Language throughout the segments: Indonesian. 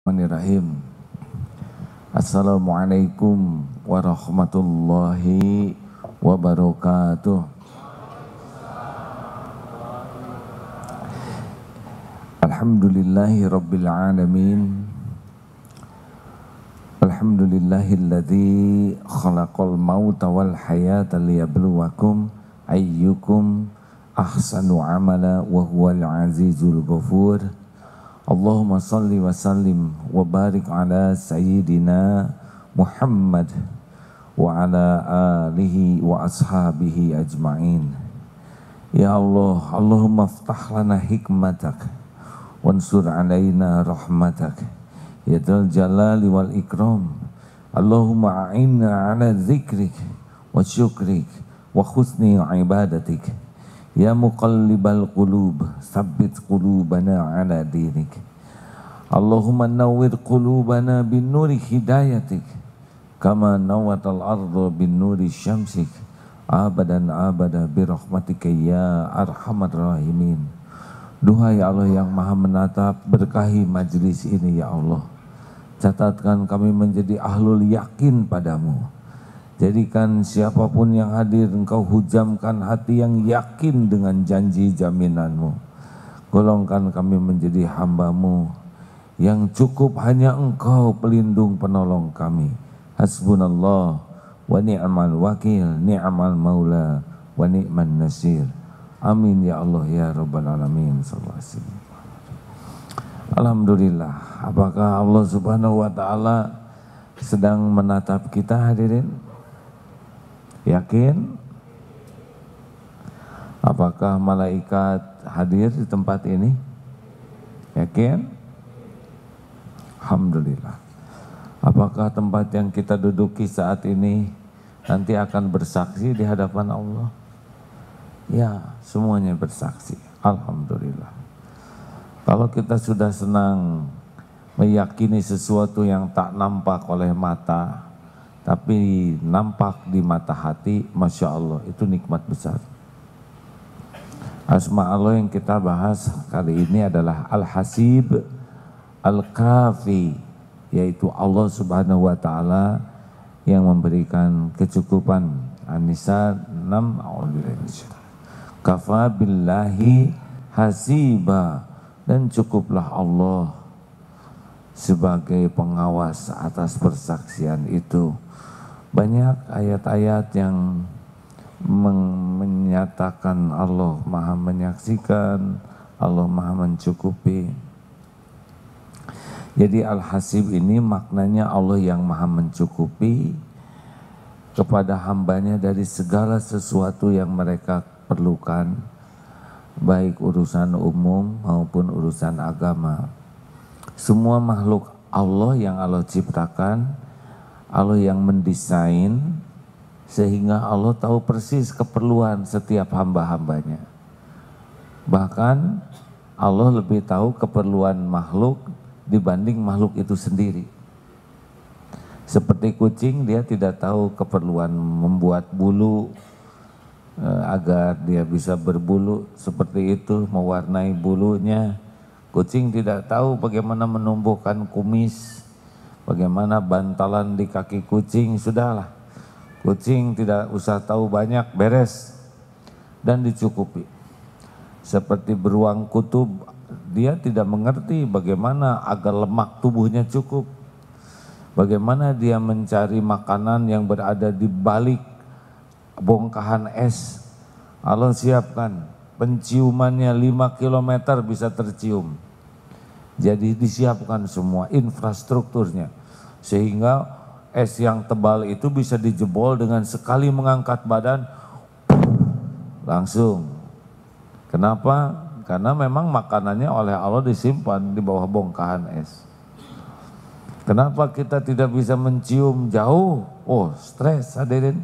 Bismillahirrahmanirrahim. Assalamualaikum warahmatullahi wabarakatuh. Alhamdulillahi rabbil alamin. Alhamdulillahilladzi khalaqal mauta wal hayata liyabluwakum ayyukum ahsanu amala wa huwal azizul ghafur. Allahumma salli wa sallim wa barik ala sayyidina Muhammad wa ala alihi wa ashabihi ajma'in. Ya Allah, Allahumma ftah lana hikmatak wansur alaina rahmatak. Ya dal jalali wal ikram. Allahumma a'inna ala dzikrik wa syukrik wa khusni ibadatik. Allahumma nawwir qulubana bin nuri hidayatik kama nawatal ardu bin nuri syamsik abadan abada bi rahmatika ya arhamar rahimin. Duhai Allah yang maha menatap berkahi majlis ini ya Allah. Catatkan kami menjadi ahlul yakin padamu Jadikan siapa pun yang hadir engkau hujamkan hati yang yakin dengan janji jaminanmu. Golongkan kami menjadi hambamu yang cukup hanya engkau pelindung penolong kami. Hasbunallah wa ni'mal wakil, ni'mal maula wa ni'man nasir. Amin ya Allah ya Rabbal Alamin. Alhamdulillah. Apakah Allah subhanahu wa ta'ala sedang menatap kita hadirin? Yakin? Apakah malaikat hadir di tempat ini? Yakin? Alhamdulillah. Apakah tempat yang kita duduki saat ini nanti akan bersaksi di hadapan Allah? Ya, semuanya bersaksi. Alhamdulillah. Kalau kita sudah senang meyakini sesuatu yang tak nampak oleh mata, tapi nampak di mata hati, Masya Allah, itu nikmat besar. Asma Allah yang kita bahas kali ini adalah Al-Hasib, Al-Kafi, yaitu Allah subhanahu wa ta'ala yang memberikan kecukupan. An-Nisa 6, Kafa billahi hasiba, dan cukuplah Allah sebagai pengawas atas persaksian itu banyak ayat-ayat yang menyatakan Allah maha menyaksikan, Allah maha mencukupi. Jadi Al-Hasib ini maknanya Allah yang maha mencukupi kepada hambanya dari segala sesuatu yang mereka perlukan, baik urusan umum maupun urusan agama. Semua makhluk Allah yang Allah ciptakan, Allah yang mendesain sehingga Allah tahu persis keperluan setiap hamba-hambanya. Bahkan Allah lebih tahu keperluan makhluk dibanding makhluk itu sendiri. Seperti kucing dia tidak tahu keperluan membuat bulu eh, agar dia bisa berbulu seperti itu, mewarnai bulunya. Kucing tidak tahu bagaimana menumbuhkan kumis, Bagaimana bantalan di kaki kucing, sudahlah. Kucing tidak usah tahu banyak, beres. Dan dicukupi. Seperti beruang kutub, dia tidak mengerti bagaimana agar lemak tubuhnya cukup. Bagaimana dia mencari makanan yang berada di balik bongkahan es. Allah siapkan, penciumannya 5 km bisa tercium. Jadi disiapkan semua infrastrukturnya sehingga es yang tebal itu bisa dijebol dengan sekali mengangkat badan langsung. Kenapa? Karena memang makanannya oleh Allah disimpan di bawah bongkahan es. Kenapa kita tidak bisa mencium jauh? Oh, stres hadirin.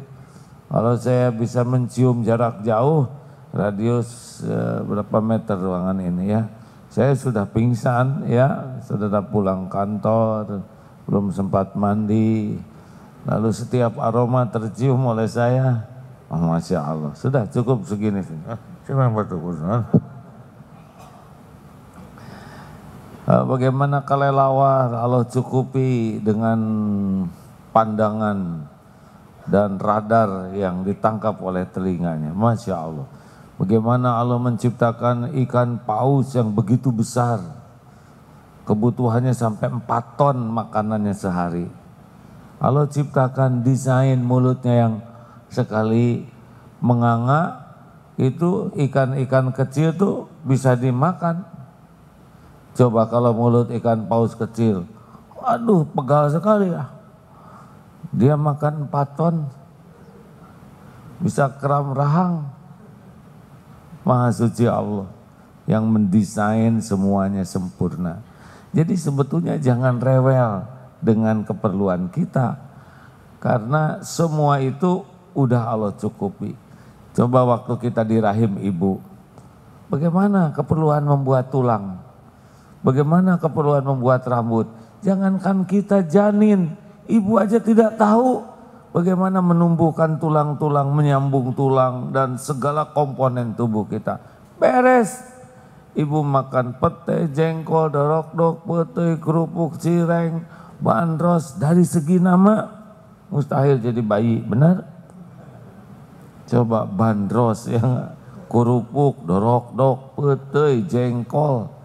Kalau saya bisa mencium jarak jauh, radius uh, berapa meter ruangan ini ya. Saya sudah pingsan ya, sudah pulang kantor, belum sempat mandi, lalu setiap aroma tercium oleh saya, oh, Masya Allah, sudah cukup segini. Siapa yang Eh, bagaimana kelelawar Allah cukupi dengan pandangan dan radar yang ditangkap oleh telinganya. Masya Allah. Bagaimana Allah menciptakan ikan paus yang begitu besar. Kebutuhannya sampai 4 ton makanannya sehari. Allah ciptakan desain mulutnya yang sekali menganga itu ikan-ikan kecil tuh bisa dimakan. Coba kalau mulut ikan paus kecil, aduh pegal sekali ya. Dia makan 4 ton, bisa keram rahang. Maha suci Allah yang mendesain semuanya sempurna. Jadi sebetulnya jangan rewel dengan keperluan kita. Karena semua itu udah Allah cukupi. Coba waktu kita di rahim ibu, bagaimana keperluan membuat tulang? Bagaimana keperluan membuat rambut? Jangankan kita janin, Ibu aja tidak tahu bagaimana menumbuhkan tulang-tulang, menyambung tulang dan segala komponen tubuh kita. Beres. Ibu makan pete, jengkol, dorok-dok, pete, kerupuk, cireng, bandros. Dari segi nama mustahil jadi bayi, benar? Coba bandros yang kerupuk, dorok-dok, pete, jengkol,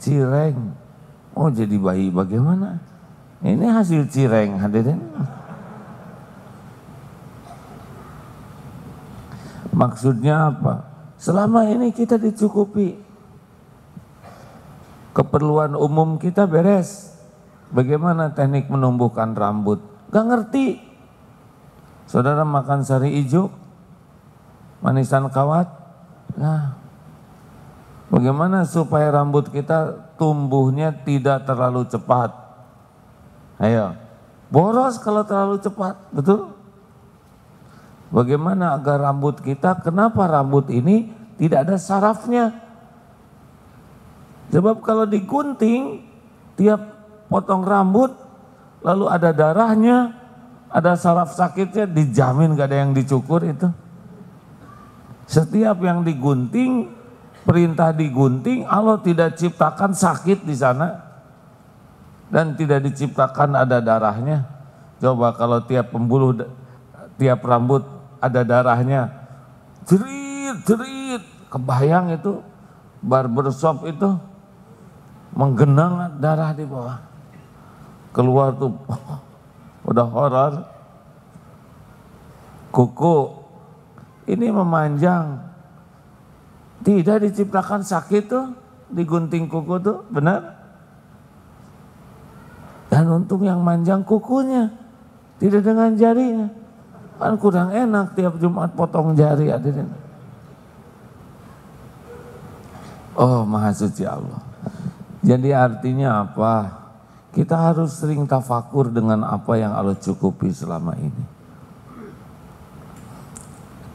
cireng. Oh jadi bayi bagaimana? Ini hasil cireng hadirin. Maksudnya apa? Selama ini kita dicukupi. Keperluan umum kita beres. Bagaimana teknik menumbuhkan rambut? Gak ngerti. Saudara makan sari hijau, manisan kawat. Nah, bagaimana supaya rambut kita tumbuhnya tidak terlalu cepat? Ayo, boros kalau terlalu cepat, betul? Bagaimana agar rambut kita, kenapa rambut ini tidak ada sarafnya? Sebab kalau digunting, tiap potong rambut, lalu ada darahnya, ada saraf sakitnya, dijamin gak ada yang dicukur itu. Setiap yang digunting, perintah digunting, Allah tidak ciptakan sakit di sana dan tidak diciptakan ada darahnya. Coba kalau tiap pembuluh, tiap rambut ada darahnya, jerit, jerit, kebayang itu barbershop itu menggenang darah di bawah. Keluar tuh, udah horor. Kuku, ini memanjang. Tidak diciptakan sakit tuh, digunting kuku tuh, benar? Dan untung yang manjang kukunya, tidak dengan jarinya. Kan kurang enak tiap Jumat potong jari hadirin. Oh maha suci Allah. Jadi artinya apa? Kita harus sering tafakur dengan apa yang Allah cukupi selama ini.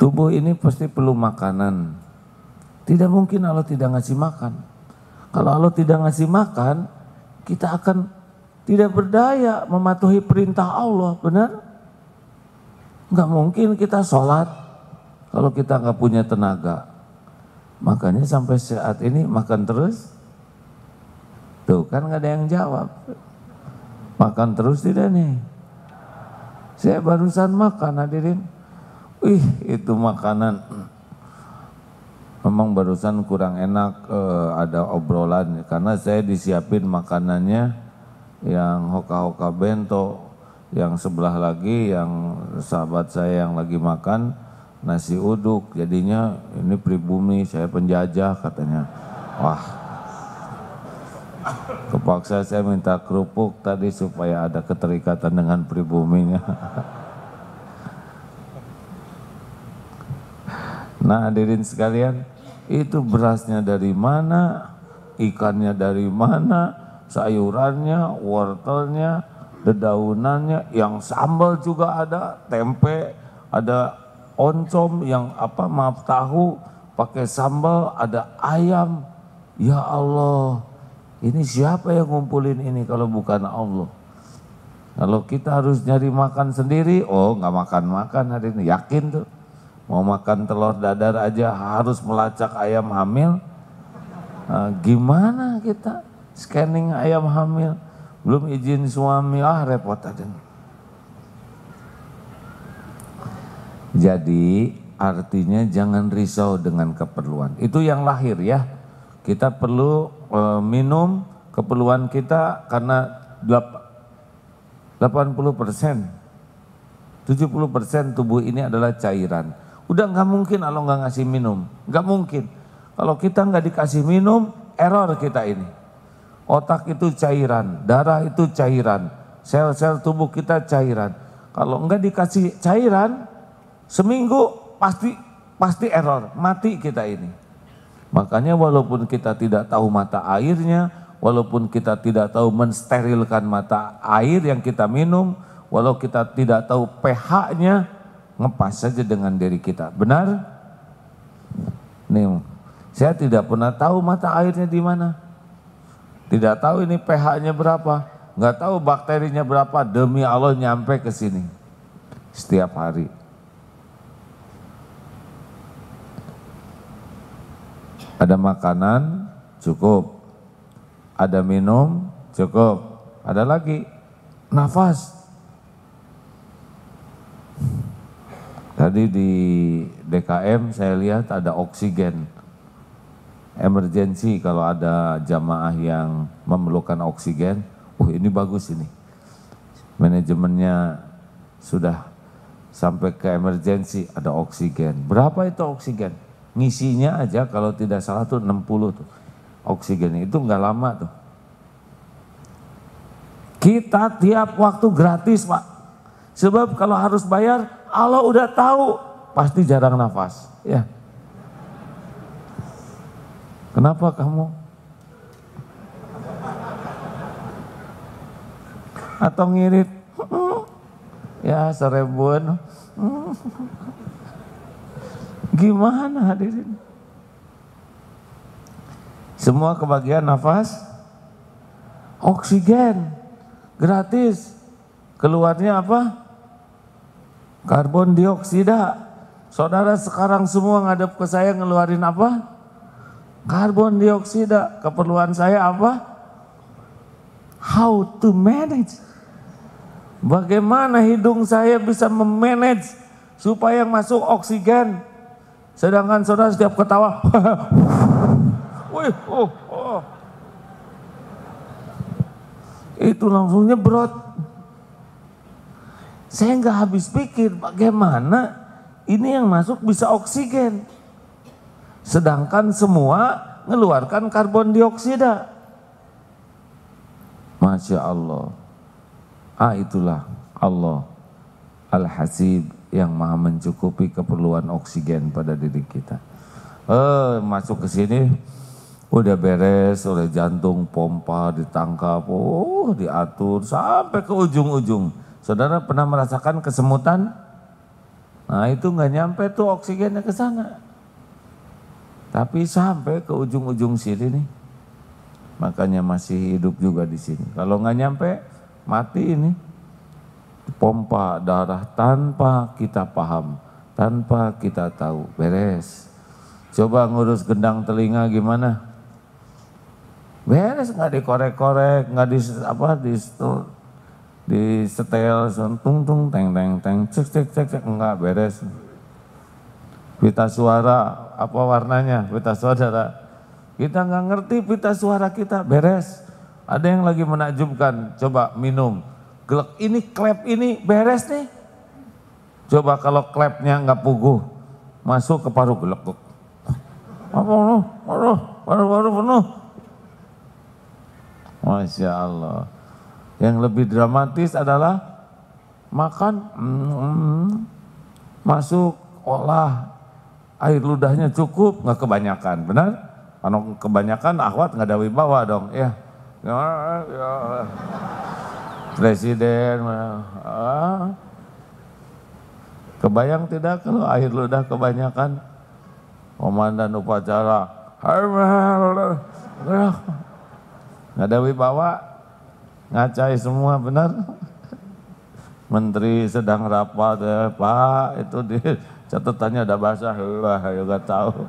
Tubuh ini pasti perlu makanan. Tidak mungkin Allah tidak ngasih makan. Kalau Allah tidak ngasih makan, kita akan tidak berdaya mematuhi perintah Allah, benar? Enggak mungkin kita sholat kalau kita nggak punya tenaga. Makanya sampai saat ini makan terus. Tuh kan nggak ada yang jawab. Makan terus tidak nih? Saya barusan makan hadirin. Wih itu makanan memang barusan kurang enak eh, ada obrolan karena saya disiapin makanannya yang hoka-hoka bento, yang sebelah lagi yang sahabat saya yang lagi makan nasi uduk, jadinya ini pribumi, saya penjajah katanya. Wah, kepaksa saya minta kerupuk tadi supaya ada keterikatan dengan pribuminya. Nah hadirin sekalian, itu berasnya dari mana, ikannya dari mana, sayurannya, wortelnya, dedaunannya, yang sambal juga ada, tempe, ada oncom yang apa maaf tahu pakai sambal, ada ayam. Ya Allah, ini siapa yang ngumpulin ini kalau bukan Allah? Kalau kita harus nyari makan sendiri, oh nggak makan-makan hari ini, yakin tuh. Mau makan telur dadar aja harus melacak ayam hamil. Nah, gimana kita? scanning ayam hamil, belum izin suami, ah repot aja. Jadi artinya jangan risau dengan keperluan. Itu yang lahir ya. Kita perlu e, minum keperluan kita karena 80 persen, 70 persen tubuh ini adalah cairan. Udah nggak mungkin Allah nggak ngasih minum, nggak mungkin. Kalau kita nggak dikasih minum, error kita ini. Otak itu cairan, darah itu cairan, sel-sel tubuh kita cairan. Kalau nggak dikasih cairan, seminggu pasti pasti error, mati kita ini. Makanya walaupun kita tidak tahu mata airnya, walaupun kita tidak tahu mensterilkan mata air yang kita minum, walau kita tidak tahu pH-nya, ngepas saja dengan diri kita. Benar? Nih, saya tidak pernah tahu mata airnya di mana. Tidak tahu ini pH-nya berapa. Nggak tahu bakterinya berapa. Demi Allah nyampe ke sini. Setiap hari. Ada makanan, cukup. Ada minum, cukup. Ada lagi, nafas, Tadi di DKM saya lihat ada oksigen. Emergency kalau ada jamaah yang memerlukan oksigen. Oh ini bagus ini. Manajemennya sudah sampai ke emergency ada oksigen. Berapa itu oksigen? Ngisinya aja kalau tidak salah tuh 60 tuh. Oksigen itu nggak lama tuh. Kita tiap waktu gratis Pak. Sebab kalau harus bayar Allah udah tahu pasti jarang nafas. Ya. Kenapa kamu? Atau ngirit? Ya seribuan. Gimana hadirin? Semua kebagian nafas, oksigen, gratis. Keluarnya apa? Karbon dioksida. Saudara sekarang semua ngadep ke saya ngeluarin apa? Karbon dioksida. Keperluan saya apa? How to manage. Bagaimana hidung saya bisa memanage supaya masuk oksigen. Sedangkan saudara setiap ketawa, Wih, oh, oh. Itu langsung nyebrot. Saya nggak habis pikir bagaimana ini yang masuk bisa oksigen. Sedangkan semua mengeluarkan karbon dioksida. Masya Allah. Ah itulah Allah Al-Hasib yang maha mencukupi keperluan oksigen pada diri kita. Eh, masuk ke sini udah beres oleh jantung pompa ditangkap, oh diatur sampai ke ujung-ujung Saudara pernah merasakan kesemutan? Nah itu nggak nyampe tuh oksigennya ke sana. Tapi sampai ke ujung-ujung sini nih. Makanya masih hidup juga di sini. Kalau nggak nyampe, mati ini. Pompa darah tanpa kita paham, tanpa kita tahu. Beres. Coba ngurus gendang telinga gimana? Beres nggak dikorek-korek, nggak di apa di di setel tung tung teng teng teng cek cek cek cek enggak beres. Pita suara apa warnanya? Pita saudara. Kita nggak ngerti pita suara kita beres. Ada yang lagi menakjubkan coba minum. Gelek ini klep ini beres nih. Coba kalau klepnya nggak puguh masuk ke paru gelek apa paru paru paru penuh. Masya Allah yang lebih dramatis adalah makan, mm, masuk, olah, air ludahnya cukup, nggak kebanyakan, benar? Kalau kebanyakan akhwat nggak ada wibawa dong, ya. ya, ya. Presiden, ah. kebayang tidak kalau air ludah kebanyakan? Komandan upacara, nggak ada wibawa, ngacai semua benar? Menteri sedang rapat ya pak. Itu di catatannya ada bahasa lah juga tahu.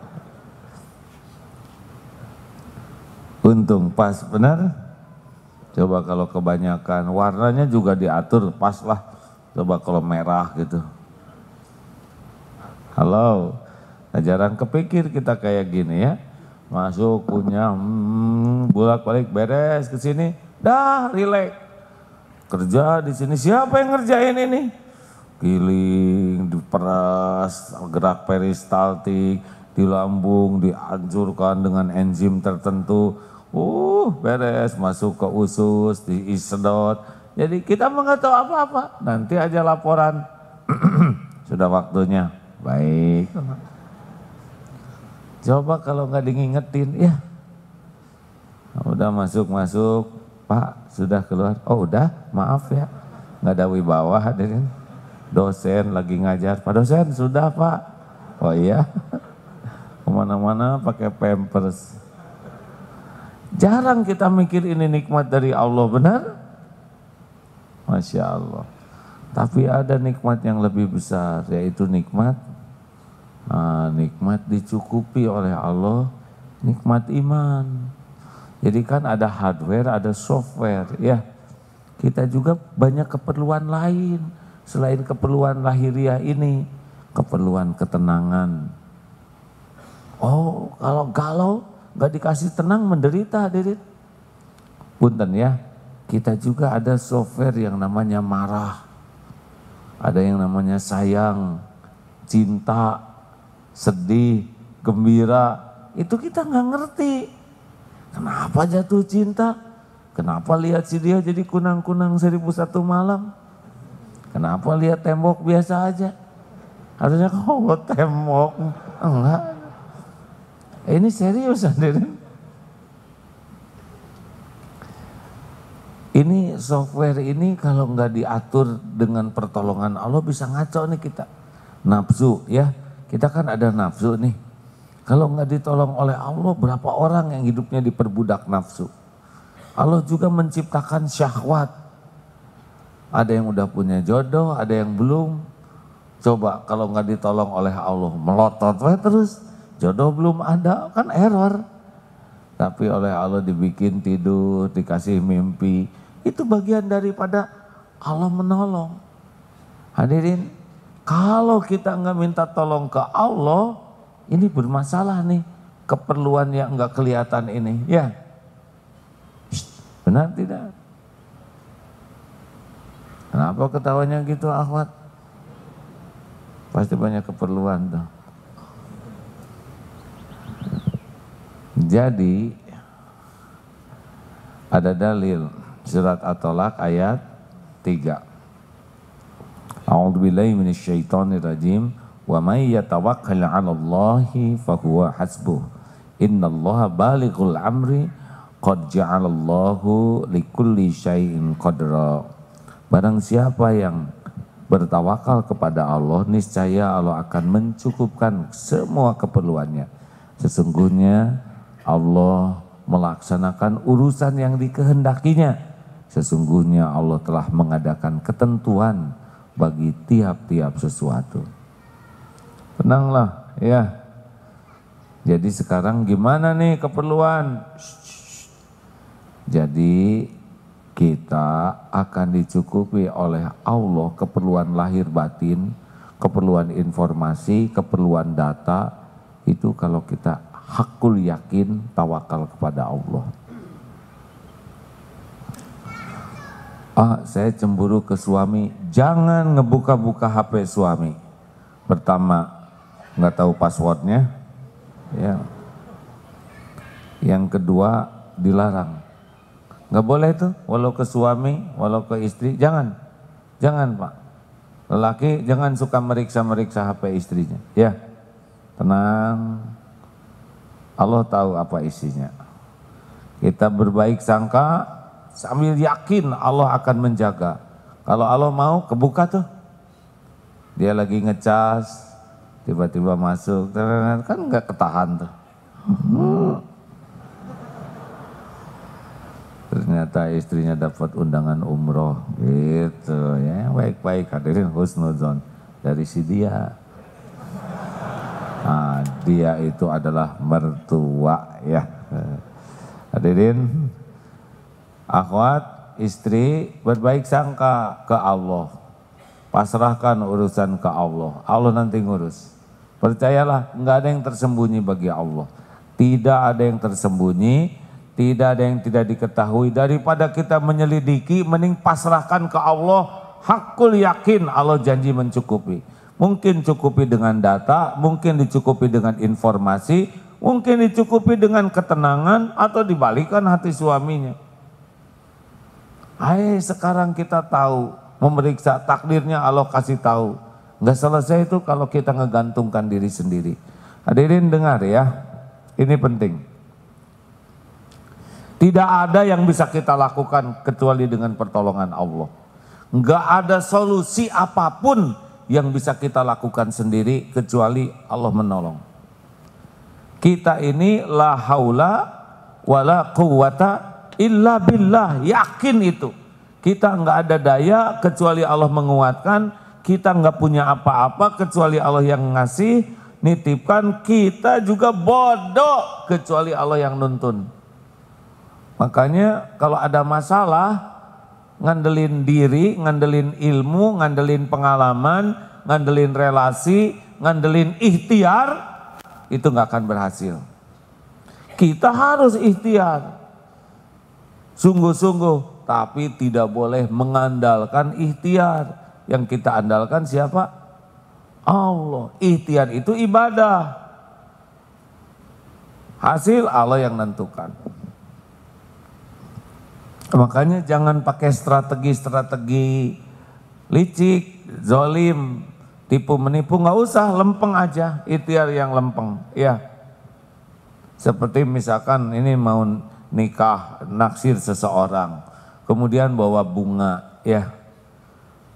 Untung pas benar? Coba kalau kebanyakan, warnanya juga diatur, pas lah. Coba kalau merah gitu. Halo, nah, jarang kepikir kita kayak gini ya. Masuk punya, hmm, bolak balik beres ke sini, dah rileks. Kerja di sini siapa yang ngerjain ini? Giling, diperas, gerak peristaltik, di lambung, dihancurkan dengan enzim tertentu Uh, beres masuk ke usus, disedot. Jadi kita tahu apa-apa. Nanti aja laporan. Sudah waktunya. Baik. Coba kalau nggak diingetin, ya. Udah masuk-masuk, Pak sudah keluar. Oh udah, maaf ya. Nggak ada wibawa hadirin. Dosen lagi ngajar. Pak dosen sudah Pak. Oh iya. Ke mana-mana pakai pampers. Jarang kita mikir ini nikmat dari Allah, benar? Masya Allah. Tapi ada nikmat yang lebih besar, yaitu nikmat nah, nikmat dicukupi oleh Allah, nikmat iman. Jadi kan ada hardware, ada software, ya. Kita juga banyak keperluan lain selain keperluan lahiriah ini, keperluan ketenangan. Oh, kalau galau Gak dikasih tenang menderita hadirin. Punten ya, kita juga ada software yang namanya marah. Ada yang namanya sayang, cinta, sedih, gembira. Itu kita nggak ngerti. Kenapa jatuh cinta? Kenapa lihat si dia jadi kunang-kunang seribu satu malam? Kenapa lihat tembok biasa aja? Harusnya kau tembok. Enggak, ini serius hadirin. Ini software ini kalau nggak diatur dengan pertolongan Allah bisa ngaco nih kita. Nafsu ya, kita kan ada nafsu nih. Kalau nggak ditolong oleh Allah berapa orang yang hidupnya diperbudak nafsu. Allah juga menciptakan syahwat. Ada yang udah punya jodoh, ada yang belum. Coba kalau nggak ditolong oleh Allah melotot terus Jodoh belum ada kan error. Tapi oleh Allah dibikin tidur, dikasih mimpi. Itu bagian daripada Allah menolong. Hadirin, kalau kita nggak minta tolong ke Allah, ini bermasalah nih. Keperluan yang nggak kelihatan ini. Ya, benar tidak? Kenapa ketawanya gitu akhwat? Pasti banyak keperluan tuh. Jadi ada dalil surat At-Talaq ayat 3. A'udzu billahi minasyaitonir rajim. Wa may yatawakkal 'ala Allahi fahuwa hasbuh. Innallaha balighul amri qad ja'alallahu likulli syai'in qadra. Barang siapa yang bertawakal kepada Allah, niscaya Allah akan mencukupkan semua keperluannya. Sesungguhnya Allah melaksanakan urusan yang dikehendakinya. Sesungguhnya Allah telah mengadakan ketentuan bagi tiap-tiap sesuatu. Tenanglah ya. Jadi sekarang gimana nih keperluan? Jadi kita akan dicukupi oleh Allah keperluan lahir batin, keperluan informasi, keperluan data itu kalau kita hakul yakin tawakal kepada Allah. Ah, saya cemburu ke suami, jangan ngebuka-buka HP suami. Pertama, nggak tahu passwordnya, ya. Yang kedua, dilarang. Nggak boleh itu, walau ke suami, walau ke istri, jangan. Jangan Pak. Lelaki jangan suka meriksa-meriksa HP istrinya. Ya, tenang, Allah tahu apa isinya. Kita berbaik sangka sambil yakin Allah akan menjaga. Kalau Allah mau kebuka tuh. Dia lagi ngecas, tiba-tiba masuk, kan nggak ketahan tuh. Ternyata istrinya dapat undangan umroh, gitu ya. Baik-baik hadirin husnuzon dari si dia. Nah, dia itu adalah mertua ya. Hadirin, Akhwat, istri berbaik sangka ke Allah. Pasrahkan urusan ke Allah. Allah nanti ngurus. Percayalah, nggak ada yang tersembunyi bagi Allah. Tidak ada yang tersembunyi, tidak ada yang tidak diketahui. Daripada kita menyelidiki, mending pasrahkan ke Allah. Hakul yakin Allah janji mencukupi. Mungkin cukupi dengan data, mungkin dicukupi dengan informasi, mungkin dicukupi dengan ketenangan atau dibalikan hati suaminya. Hai sekarang kita tahu memeriksa takdirnya Allah kasih tahu. Nggak selesai itu kalau kita ngegantungkan diri sendiri. Hadirin dengar ya, ini penting. Tidak ada yang bisa kita lakukan kecuali dengan pertolongan Allah. Nggak ada solusi apa pun yang bisa kita lakukan sendiri kecuali Allah menolong. Kita ini la haula wala quwata illa billah, yakin itu. Kita nggak ada daya kecuali Allah menguatkan, kita nggak punya apa-apa kecuali Allah yang ngasih, nitipkan, kita juga bodoh kecuali Allah yang nuntun. Makanya kalau ada masalah, ngandelin diri, ngandelin ilmu, ngandelin pengalaman, ngandelin relasi, ngandelin ikhtiar, itu nggak akan berhasil. Kita harus ikhtiar sungguh-sungguh, tapi tidak boleh mengandalkan ikhtiar. Yang kita andalkan siapa? Allah. Ikhtiar itu ibadah. Hasil Allah yang nentukan. Makanya jangan pakai strategi-strategi licik, zolim, tipu menipu, nggak usah, lempeng aja, ikhtiar yang lempeng. Ya, seperti misalkan ini mau nikah, naksir seseorang, kemudian bawa bunga, ya.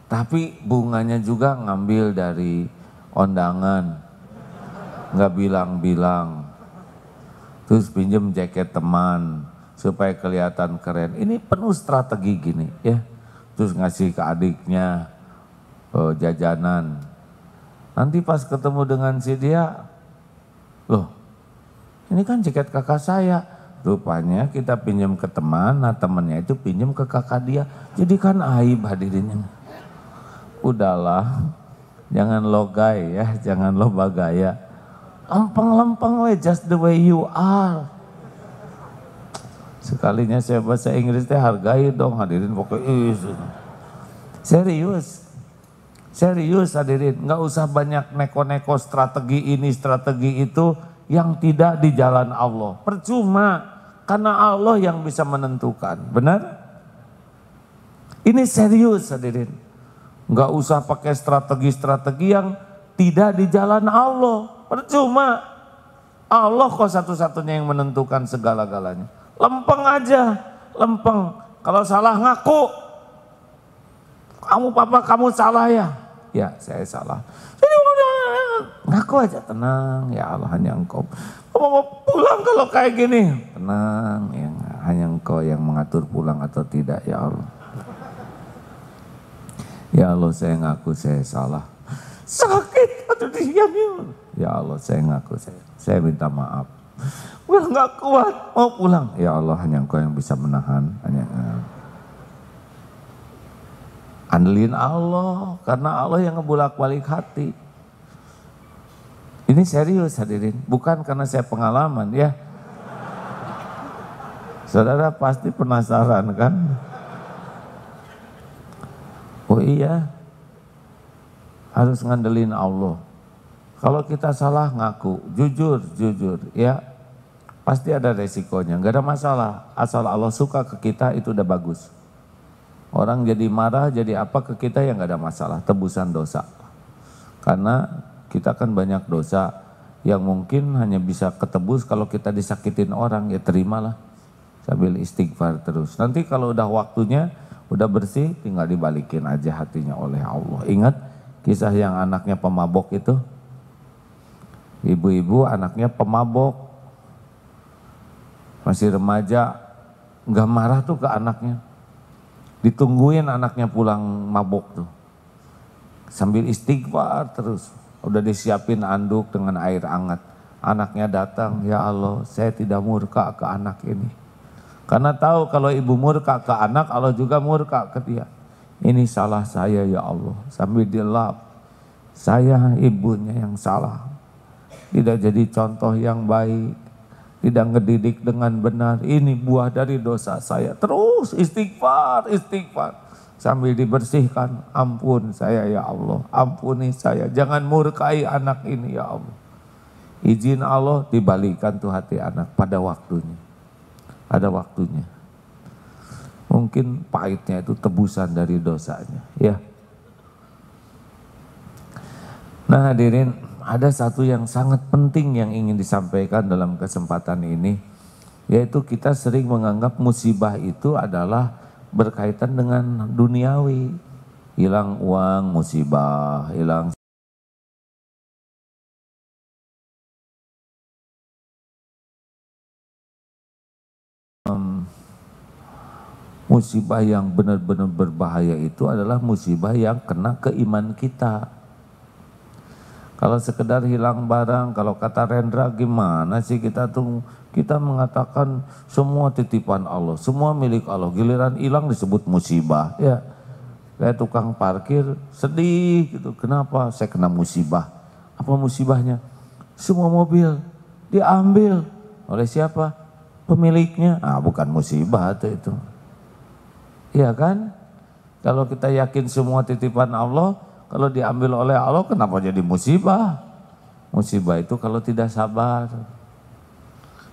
Tapi bunganya juga ngambil dari ondangan, nggak bilang-bilang. Terus pinjem jaket teman supaya kelihatan keren. Ini penuh strategi gini, ya. Terus ngasih ke adiknya oh, jajanan. Nanti pas ketemu dengan si dia, loh, ini kan jaket kakak saya Rupanya kita pinjam ke teman, nah temannya itu pinjam ke kakak dia. Jadi kan aib hadirinnya. Udahlah, jangan lo gay ya, jangan lo bagaya. Lempeng-lempeng we, just the way you are. Sekalinya saya bahasa Inggris teh hargai dong hadirin pokoknya. Serius. Serius hadirin, nggak usah banyak neko-neko strategi ini, strategi itu yang tidak di jalan Allah. Percuma. Karena Allah yang bisa menentukan. Benar? Ini serius hadirin. Enggak usah pakai strategi-strategi yang tidak di jalan Allah. Percuma. Allah kok satu-satunya yang menentukan segala-galanya. Lempeng aja, lempeng. Kalau salah ngaku. Kamu papa kamu salah ya? Ya saya salah. Ngaku aja tenang ya Allah hanya engkau. Kamu mau pulang kalau kayak gini. Tenang ya hanya engkau yang mengatur pulang atau tidak ya Allah. Ya Allah saya ngaku saya salah. Sakit atau diamin. Ya Allah saya ngaku saya, saya minta maaf. Udah nggak kuat mau pulang. Ya Allah hanya engkau yang bisa menahan. Hanya Andelin Allah karena Allah yang ngebulak balik hati. Ini serius hadirin, bukan karena saya pengalaman ya. Saudara pasti penasaran kan? Iya, harus ngandelin Allah. Kalau kita salah ngaku, jujur, jujur ya. Pasti ada resikonya, nggak ada masalah. Asal Allah suka ke kita itu udah bagus. Orang jadi marah, jadi apa ke kita ya nggak ada masalah, tebusan dosa. Karena kita kan banyak dosa yang mungkin hanya bisa ketebus kalau kita disakitin orang, ya terimalah sambil istighfar terus. Nanti kalau udah waktunya, udah bersih, tinggal dibalikin aja hatinya oleh Allah. Ingat kisah yang anaknya pemabok itu? Ibu-ibu anaknya pemabok, masih remaja, nggak marah tuh ke anaknya. Ditungguin anaknya pulang mabok tuh. Sambil istighfar terus. Udah disiapin anduk dengan air hangat. Anaknya datang, ya Allah saya tidak murka ke anak ini. Karena tahu kalau ibu murka ke anak, Allah juga murka ke dia. Ini salah saya ya Allah. Sambil dilap. Saya ibunya yang salah. Tidak jadi contoh yang baik. Tidak ngedidik dengan benar. Ini buah dari dosa saya. Terus istighfar, istighfar. Sambil dibersihkan. Ampun saya ya Allah. Ampuni saya. Jangan murkai anak ini ya Allah. Izin Allah dibalikan tuh hati anak pada waktunya ada waktunya. Mungkin pahitnya itu tebusan dari dosanya, ya. Nah hadirin, ada satu yang sangat penting yang ingin disampaikan dalam kesempatan ini, yaitu kita sering menganggap musibah itu adalah berkaitan dengan duniawi. Hilang uang musibah, hilang musibah yang benar-benar berbahaya itu adalah musibah yang kena ke iman kita. Kalau sekedar hilang barang, kalau kata Rendra gimana sih kita tuh kita mengatakan semua titipan Allah, semua milik Allah. Giliran hilang disebut musibah, ya. Kayak tukang parkir sedih gitu. Kenapa? Saya kena musibah. Apa musibahnya? Semua mobil diambil oleh siapa? Pemiliknya. Ah, bukan musibah tuh itu. Iya kan? Kalau kita yakin semua titipan Allah, kalau diambil oleh Allah kenapa jadi musibah? Musibah itu kalau tidak sabar.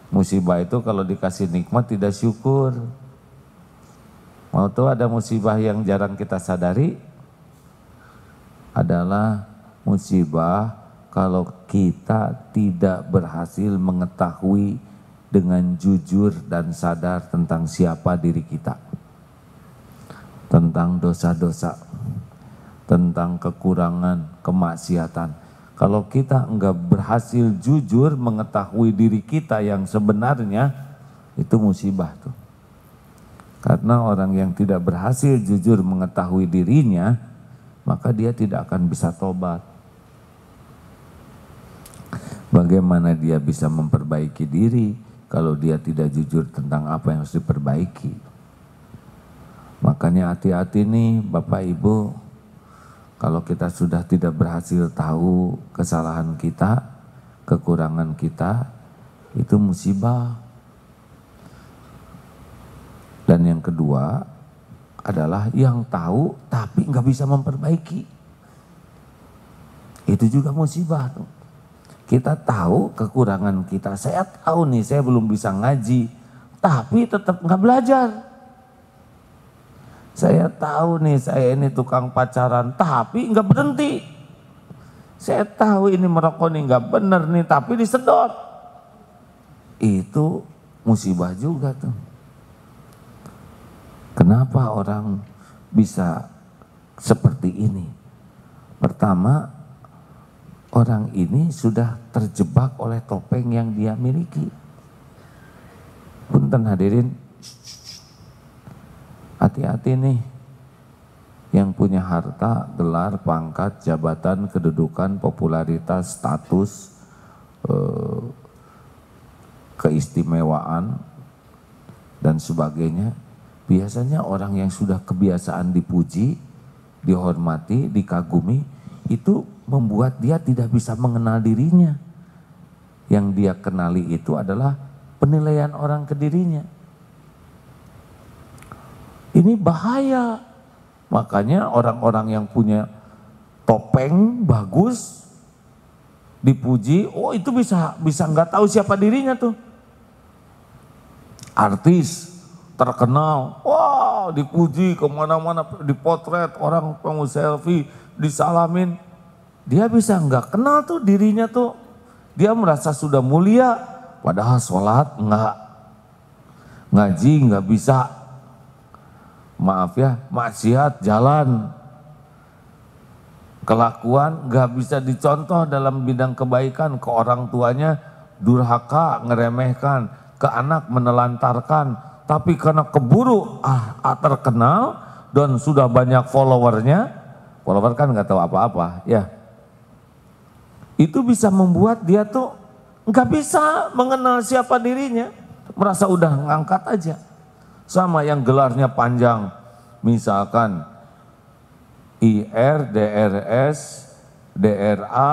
Musibah itu kalau dikasih nikmat tidak syukur. Mau tahu ada musibah yang jarang kita sadari? Adalah musibah kalau kita tidak berhasil mengetahui dengan jujur dan sadar tentang siapa diri kita tentang dosa-dosa, tentang kekurangan, kemaksiatan. Kalau kita enggak berhasil jujur mengetahui diri kita yang sebenarnya, itu musibah tuh. Karena orang yang tidak berhasil jujur mengetahui dirinya, maka dia tidak akan bisa tobat. Bagaimana dia bisa memperbaiki diri kalau dia tidak jujur tentang apa yang harus diperbaiki? Makanya hati-hati nih Bapak Ibu, kalau kita sudah tidak berhasil tahu kesalahan kita, kekurangan kita, itu musibah. Dan yang kedua adalah yang tahu tapi nggak bisa memperbaiki. Itu juga musibah tuh. Kita tahu kekurangan kita. Saya tahu nih saya belum bisa ngaji, tapi tetap nggak belajar. Saya tahu nih saya ini tukang pacaran tapi nggak berhenti. Saya tahu ini merokok nih nggak bener nih tapi disedot. Itu musibah juga tuh. Kenapa orang bisa seperti ini? Pertama, orang ini sudah terjebak oleh topeng yang dia miliki. Punten hadirin, Hati-hati nih yang punya harta, gelar, pangkat, jabatan, kedudukan, popularitas, status, eh, keistimewaan, dan sebagainya. Biasanya orang yang sudah kebiasaan dipuji, dihormati, dikagumi, itu membuat dia tidak bisa mengenal dirinya. Yang dia kenali itu adalah penilaian orang ke dirinya. Ini bahaya. Makanya orang-orang yang punya topeng bagus dipuji, oh itu bisa bisa nggak tahu siapa dirinya tuh. Artis terkenal, wow dipuji ke mana-mana, dipotret orang mau selfie, disalamin, dia bisa nggak kenal tuh dirinya tuh. Dia merasa sudah mulia, padahal sholat nggak, ngaji nggak bisa, maaf ya, maksiat jalan. Kelakuan gak bisa dicontoh dalam bidang kebaikan ke orang tuanya durhaka, ngeremehkan, ke anak menelantarkan, tapi karena keburu ah, ah terkenal dan sudah banyak followernya, follower kan nggak tahu apa-apa, ya. Itu bisa membuat dia tuh nggak bisa mengenal siapa dirinya, merasa udah ngangkat aja. Sama yang gelarnya panjang. Misalkan IR, DRS, DRA,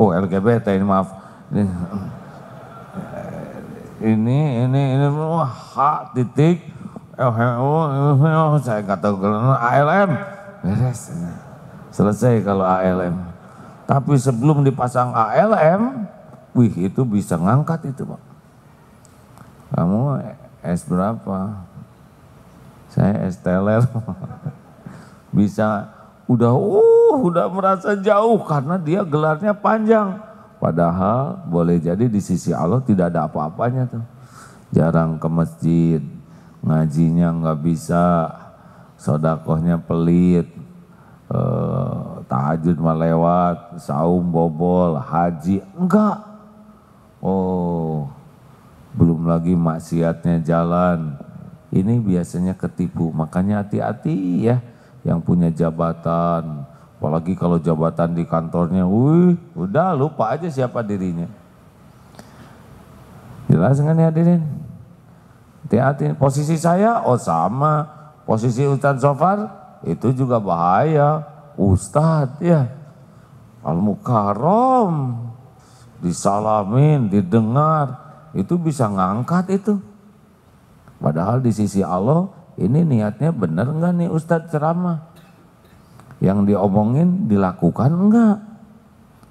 oh LGBT ini maaf. Ini, ini, ini, H titik, oh, saya nggak ALM, beres. Selesai kalau ALM. Tapi sebelum dipasang ALM, wih itu bisa ngangkat itu Pak. Kamu S berapa? Saya S teler. bisa udah uh udah merasa jauh karena dia gelarnya panjang. Padahal boleh jadi di sisi Allah tidak ada apa-apanya tuh. Jarang ke masjid, ngajinya nggak bisa, sodakohnya pelit, eh, tahajud melewat, saum bobol, haji, enggak. Oh, belum lagi maksiatnya jalan. Ini biasanya ketipu, makanya hati-hati ya yang punya jabatan. Apalagi kalau jabatan di kantornya, wih, udah lupa aja siapa dirinya. Jelas nggak nih hadirin? Hati-hati, posisi saya, oh sama. Posisi Ustaz Sofar, itu juga bahaya Ustadz ya Al-Mukarram disalamin, didengar, itu bisa ngangkat itu. Padahal di sisi Allah ini niatnya benar enggak nih Ustadz ceramah? Yang diomongin dilakukan enggak?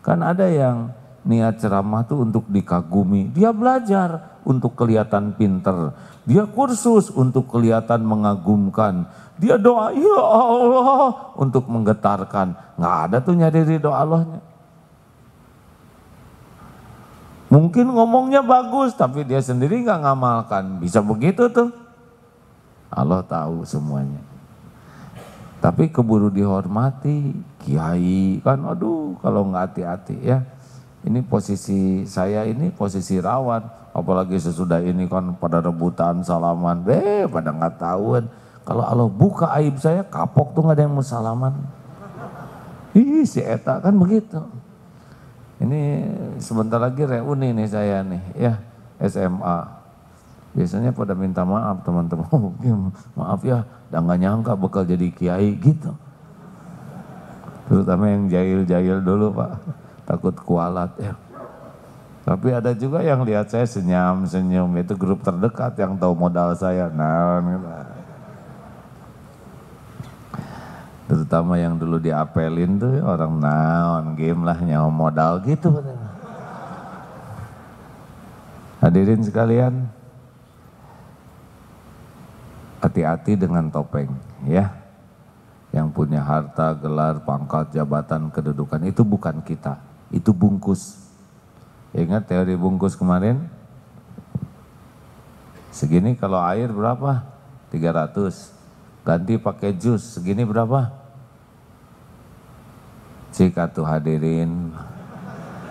Kan ada yang niat ceramah tuh untuk dikagumi. Dia belajar untuk kelihatan pinter. Dia kursus untuk kelihatan mengagumkan. Dia doa, ya Allah, untuk menggetarkan. Nggak ada tuh nyari ridho Allahnya. Mungkin ngomongnya bagus, tapi dia sendiri nggak ngamalkan. Bisa begitu tuh. Allah tahu semuanya. Tapi keburu dihormati, kiai kan, aduh kalau nggak hati-hati ya. Ini posisi saya ini posisi rawan, apalagi sesudah ini kan pada rebutan salaman, be pada nggak tahuan kalau Allah buka aib saya, kapok tuh gak ada yang mau salaman. Ih si Eta kan begitu. Ini sebentar lagi reuni nih saya nih ya SMA. Biasanya pada minta maaf teman-teman. Oh, maaf ya, udah gak nyangka bakal jadi kiai gitu. Terutama yang jahil-jahil dulu pak, takut kualat ya. Tapi ada juga yang lihat saya senyum-senyum, itu grup terdekat yang tahu modal saya. Nah. Terutama yang dulu diapelin tuh orang naon game lah nyawa modal gitu. Hadirin sekalian hati-hati dengan topeng ya. Yang punya harta, gelar, pangkat, jabatan, kedudukan itu bukan kita itu bungkus. Ingat teori bungkus kemarin? Segini kalau air berapa? 300 ganti pakai jus segini berapa Cika tuh hadirin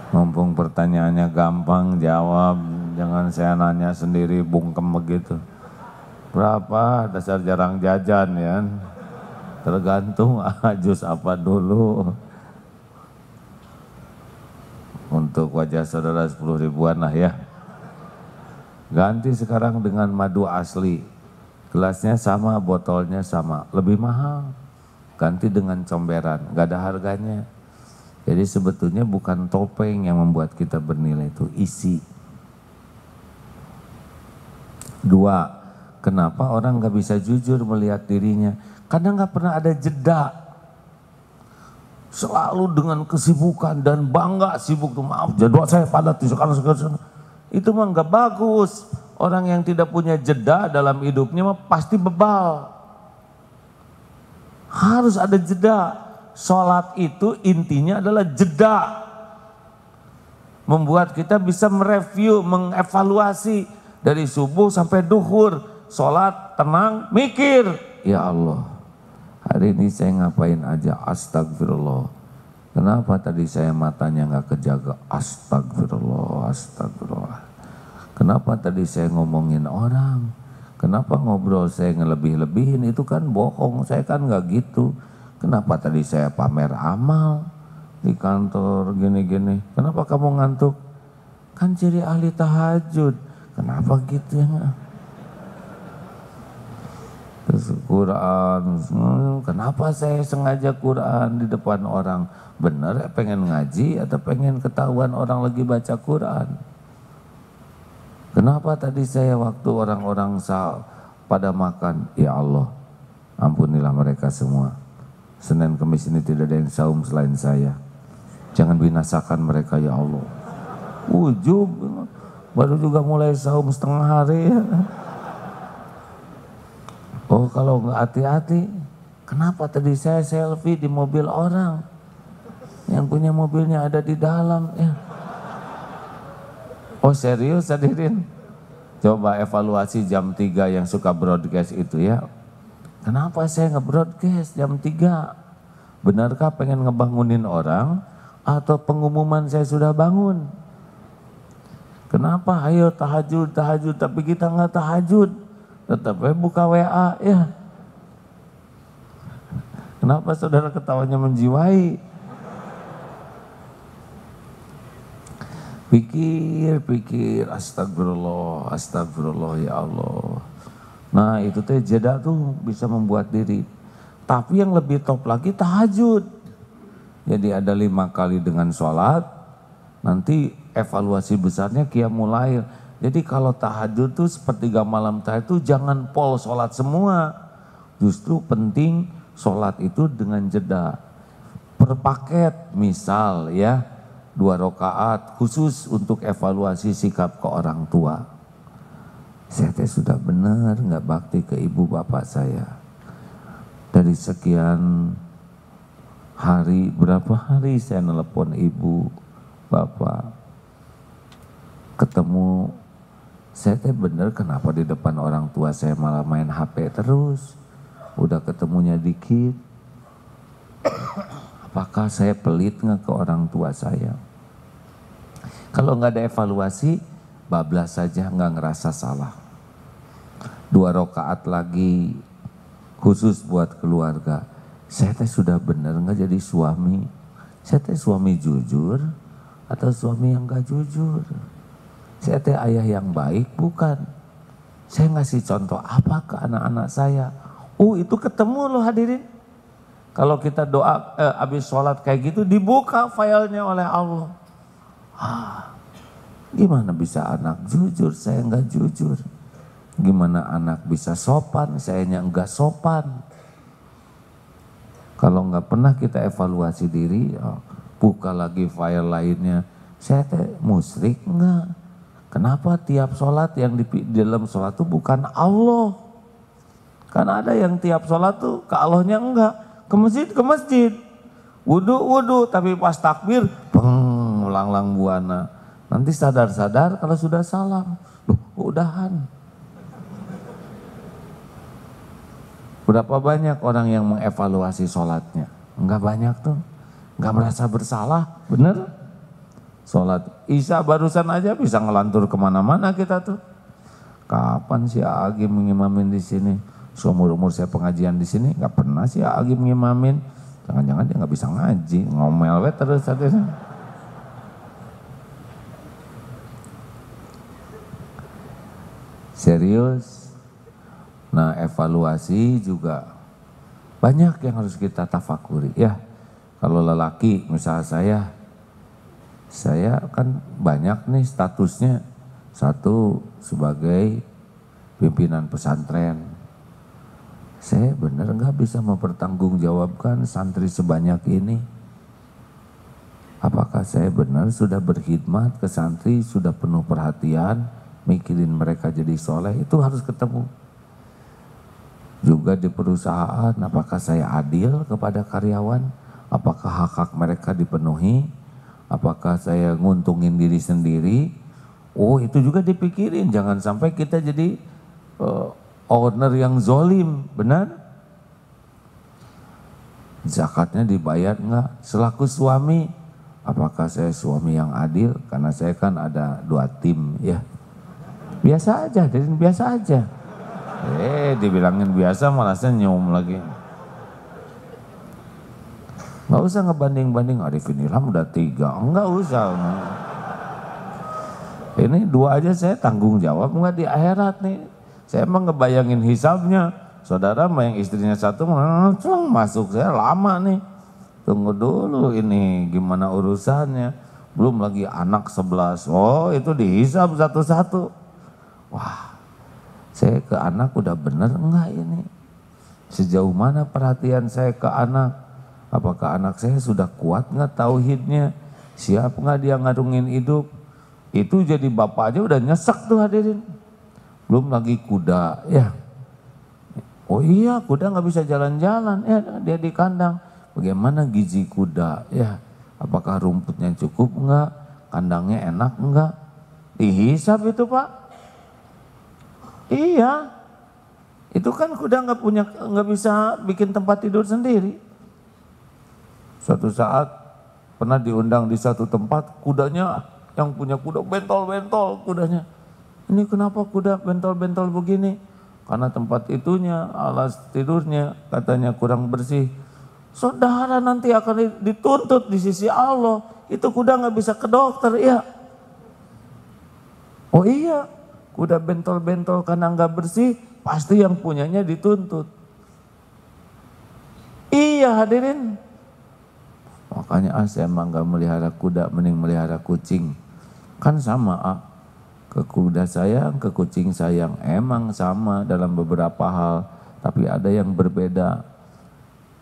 mumpung pertanyaannya gampang jawab jangan saya nanya sendiri bungkem begitu. Berapa? Dasar jarang jajan ya. Tergantung jus apa dulu. Untuk wajah saudara 10 ribuan lah ya. Ganti sekarang dengan madu asli. Gelasnya sama botolnya sama. Lebih mahal ganti dengan comberan, gak ada harganya. Jadi sebetulnya bukan topeng yang membuat kita bernilai itu, isi. Dua, kenapa orang gak bisa jujur melihat dirinya? Karena gak pernah ada jeda. Selalu dengan kesibukan dan bangga sibuk tuh maaf jadwal saya padat sekarang sekarang itu mah nggak bagus orang yang tidak punya jeda dalam hidupnya mah pasti bebal harus ada jeda. Sholat itu intinya adalah jeda. Membuat kita bisa mereview, mengevaluasi dari subuh sampai duhur. Sholat, tenang, mikir. Ya Allah, hari ini saya ngapain aja? Astagfirullah. Kenapa tadi saya matanya nggak kejaga? Astagfirullah, astagfirullah. Kenapa tadi saya ngomongin orang? Kenapa ngobrol saya ngelebih-lebihin itu kan bohong, saya kan nggak gitu. Kenapa tadi saya pamer amal di kantor gini-gini? Kenapa kamu ngantuk? Kan ciri ahli tahajud. Kenapa gitu ya? Terus Quran, kenapa saya sengaja Quran di depan orang? Benar ya pengen ngaji atau pengen ketahuan orang lagi baca Quran? Kenapa tadi saya waktu orang-orang pada makan, ya Allah, ampunilah mereka semua. Senin Kemis ini tidak ada yang saum selain saya. Jangan binasakan mereka ya Allah. Ujub, baru juga mulai saum setengah hari ya. Oh kalau nggak hati-hati, kenapa tadi saya selfie di mobil orang? Yang punya mobilnya ada di dalam ya. Oh serius hadirin? Coba evaluasi jam 3 yang suka broadcast itu ya. Kenapa saya nge-broadcast jam 3? Benarkah pengen ngebangunin orang atau pengumuman saya sudah bangun? Kenapa ayo tahajud, tahajud tapi kita nggak tahajud? Tetap buka WA ya. Kenapa saudara ketawanya menjiwai? Pikir, pikir, astagfirullah, astagfirullah ya Allah. Nah itu teh jeda tuh bisa membuat diri. Tapi yang lebih top lagi tahajud. Jadi ada lima kali dengan sholat, nanti evaluasi besarnya kia mulai. Jadi kalau tahajud tuh sepertiga malam tahajud itu jangan pol sholat semua. Justru penting sholat itu dengan jeda. Per paket misal ya dua rakaat khusus untuk evaluasi sikap ke orang tua. Saya teh sudah benar nggak bakti ke ibu bapak saya. Dari sekian hari, berapa hari saya nelpon ibu, bapak, ketemu, saya teh benar kenapa di depan orang tua saya malah main HP terus, udah ketemunya dikit, apakah saya pelit nggak ke orang tua saya? Kalau nggak ada evaluasi, bablas saja nggak ngerasa salah. Dua rakaat lagi khusus buat keluarga. Saya teh sudah benar nggak jadi suami. Saya teh suami jujur atau suami yang nggak jujur. Saya teh ayah yang baik bukan. Saya ngasih contoh apa ke anak-anak saya. Oh itu ketemu loh hadirin. Kalau kita doa eh, habis sholat kayak gitu dibuka filenya oleh Allah. Ah, gimana bisa anak jujur, saya enggak jujur. Gimana anak bisa sopan, saya enggak sopan. Kalau enggak pernah kita evaluasi diri, oh, buka lagi file lainnya. Saya teh musrik enggak? Kenapa tiap sholat yang di, dalam sholat itu bukan Allah? Karena ada yang tiap sholat tuh ke Allahnya enggak. Ke masjid, ke masjid. Wudhu, wudhu. Tapi pas takbir, peng, melanglang buana. Nanti sadar-sadar kalau sudah salam, loh udahan. Berapa banyak orang yang mengevaluasi sholatnya? Enggak banyak tuh. Enggak merasa bersalah, bener? Sholat Isya barusan aja bisa ngelantur ke mana-mana kita tuh. Kapan sih Agi mengimamin di sini? Seumur umur saya pengajian di sini nggak pernah sih Agi mengimamin. Jangan-jangan dia nggak bisa ngaji, ngomel terus. terus. Serius. Nah evaluasi juga banyak yang harus kita tafakuri ya. Kalau lelaki misal saya, saya kan banyak nih statusnya. Satu sebagai pimpinan pesantren. Saya benar nggak bisa mempertanggungjawabkan santri sebanyak ini. Apakah saya benar sudah berkhidmat ke santri, sudah penuh perhatian, mikirin mereka jadi soleh itu harus ketemu. Juga di perusahaan, apakah saya adil kepada karyawan? Apakah hak-hak mereka dipenuhi? Apakah saya nguntungin diri sendiri? Oh itu juga dipikirin, jangan sampai kita jadi uh, owner yang zolim, benar? Zakatnya dibayar enggak? Selaku suami, apakah saya suami yang adil? Karena saya kan ada dua tim ya Biasa aja, biasa aja. Eh, dibilangin biasa malah senyum lagi. Nggak usah ngebanding-banding Arifin Ilham udah tiga, enggak usah. Ini dua aja saya tanggung jawab enggak di akhirat nih. Saya emang ngebayangin hisabnya saudara mah yang istrinya satu masuk saya lama nih. Tunggu dulu ini gimana urusannya. Belum lagi anak sebelas. Oh itu dihisap satu-satu. Wah saya ke anak udah bener enggak ini? Sejauh mana perhatian saya ke anak? Apakah anak saya sudah kuat nggak tauhidnya? Siap nggak dia ngarungin hidup? Itu jadi bapak aja udah nyesek tuh hadirin. Belum lagi kuda, ya. Oh iya, kuda nggak bisa jalan-jalan, ya dia di kandang. Bagaimana gizi kuda, ya? Apakah rumputnya cukup enggak? Kandangnya enak enggak? Dihisap itu pak. Iya, itu kan kuda nggak punya nggak bisa bikin tempat tidur sendiri. Suatu saat pernah diundang di satu tempat, kudanya yang punya kuda bentol-bentol kudanya. Ini kenapa kuda bentol-bentol begini? Karena tempat itunya, alas tidurnya katanya kurang bersih. Saudara nanti akan dituntut di sisi Allah. Itu kuda nggak bisa ke dokter, ya. Oh iya, kuda bentol-bentol karena nggak bersih, pasti yang punyanya dituntut. Iya hadirin, Makanya ah saya emang gak melihara kuda, mending melihara kucing. Kan sama ah. Ke kuda sayang, ke kucing sayang. Emang sama dalam beberapa hal. Tapi ada yang berbeda.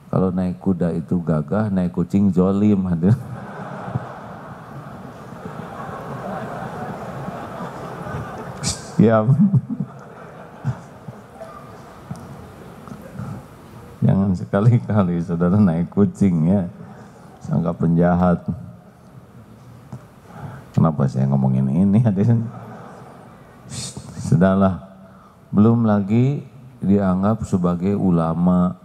Kalau naik kuda itu gagah, naik kucing jolim. Hadir. Ya. Jangan sekali-kali saudara naik kucing ya sangka penjahat. Kenapa saya ngomongin ini hadirin? Sudahlah, belum lagi dianggap sebagai ulama,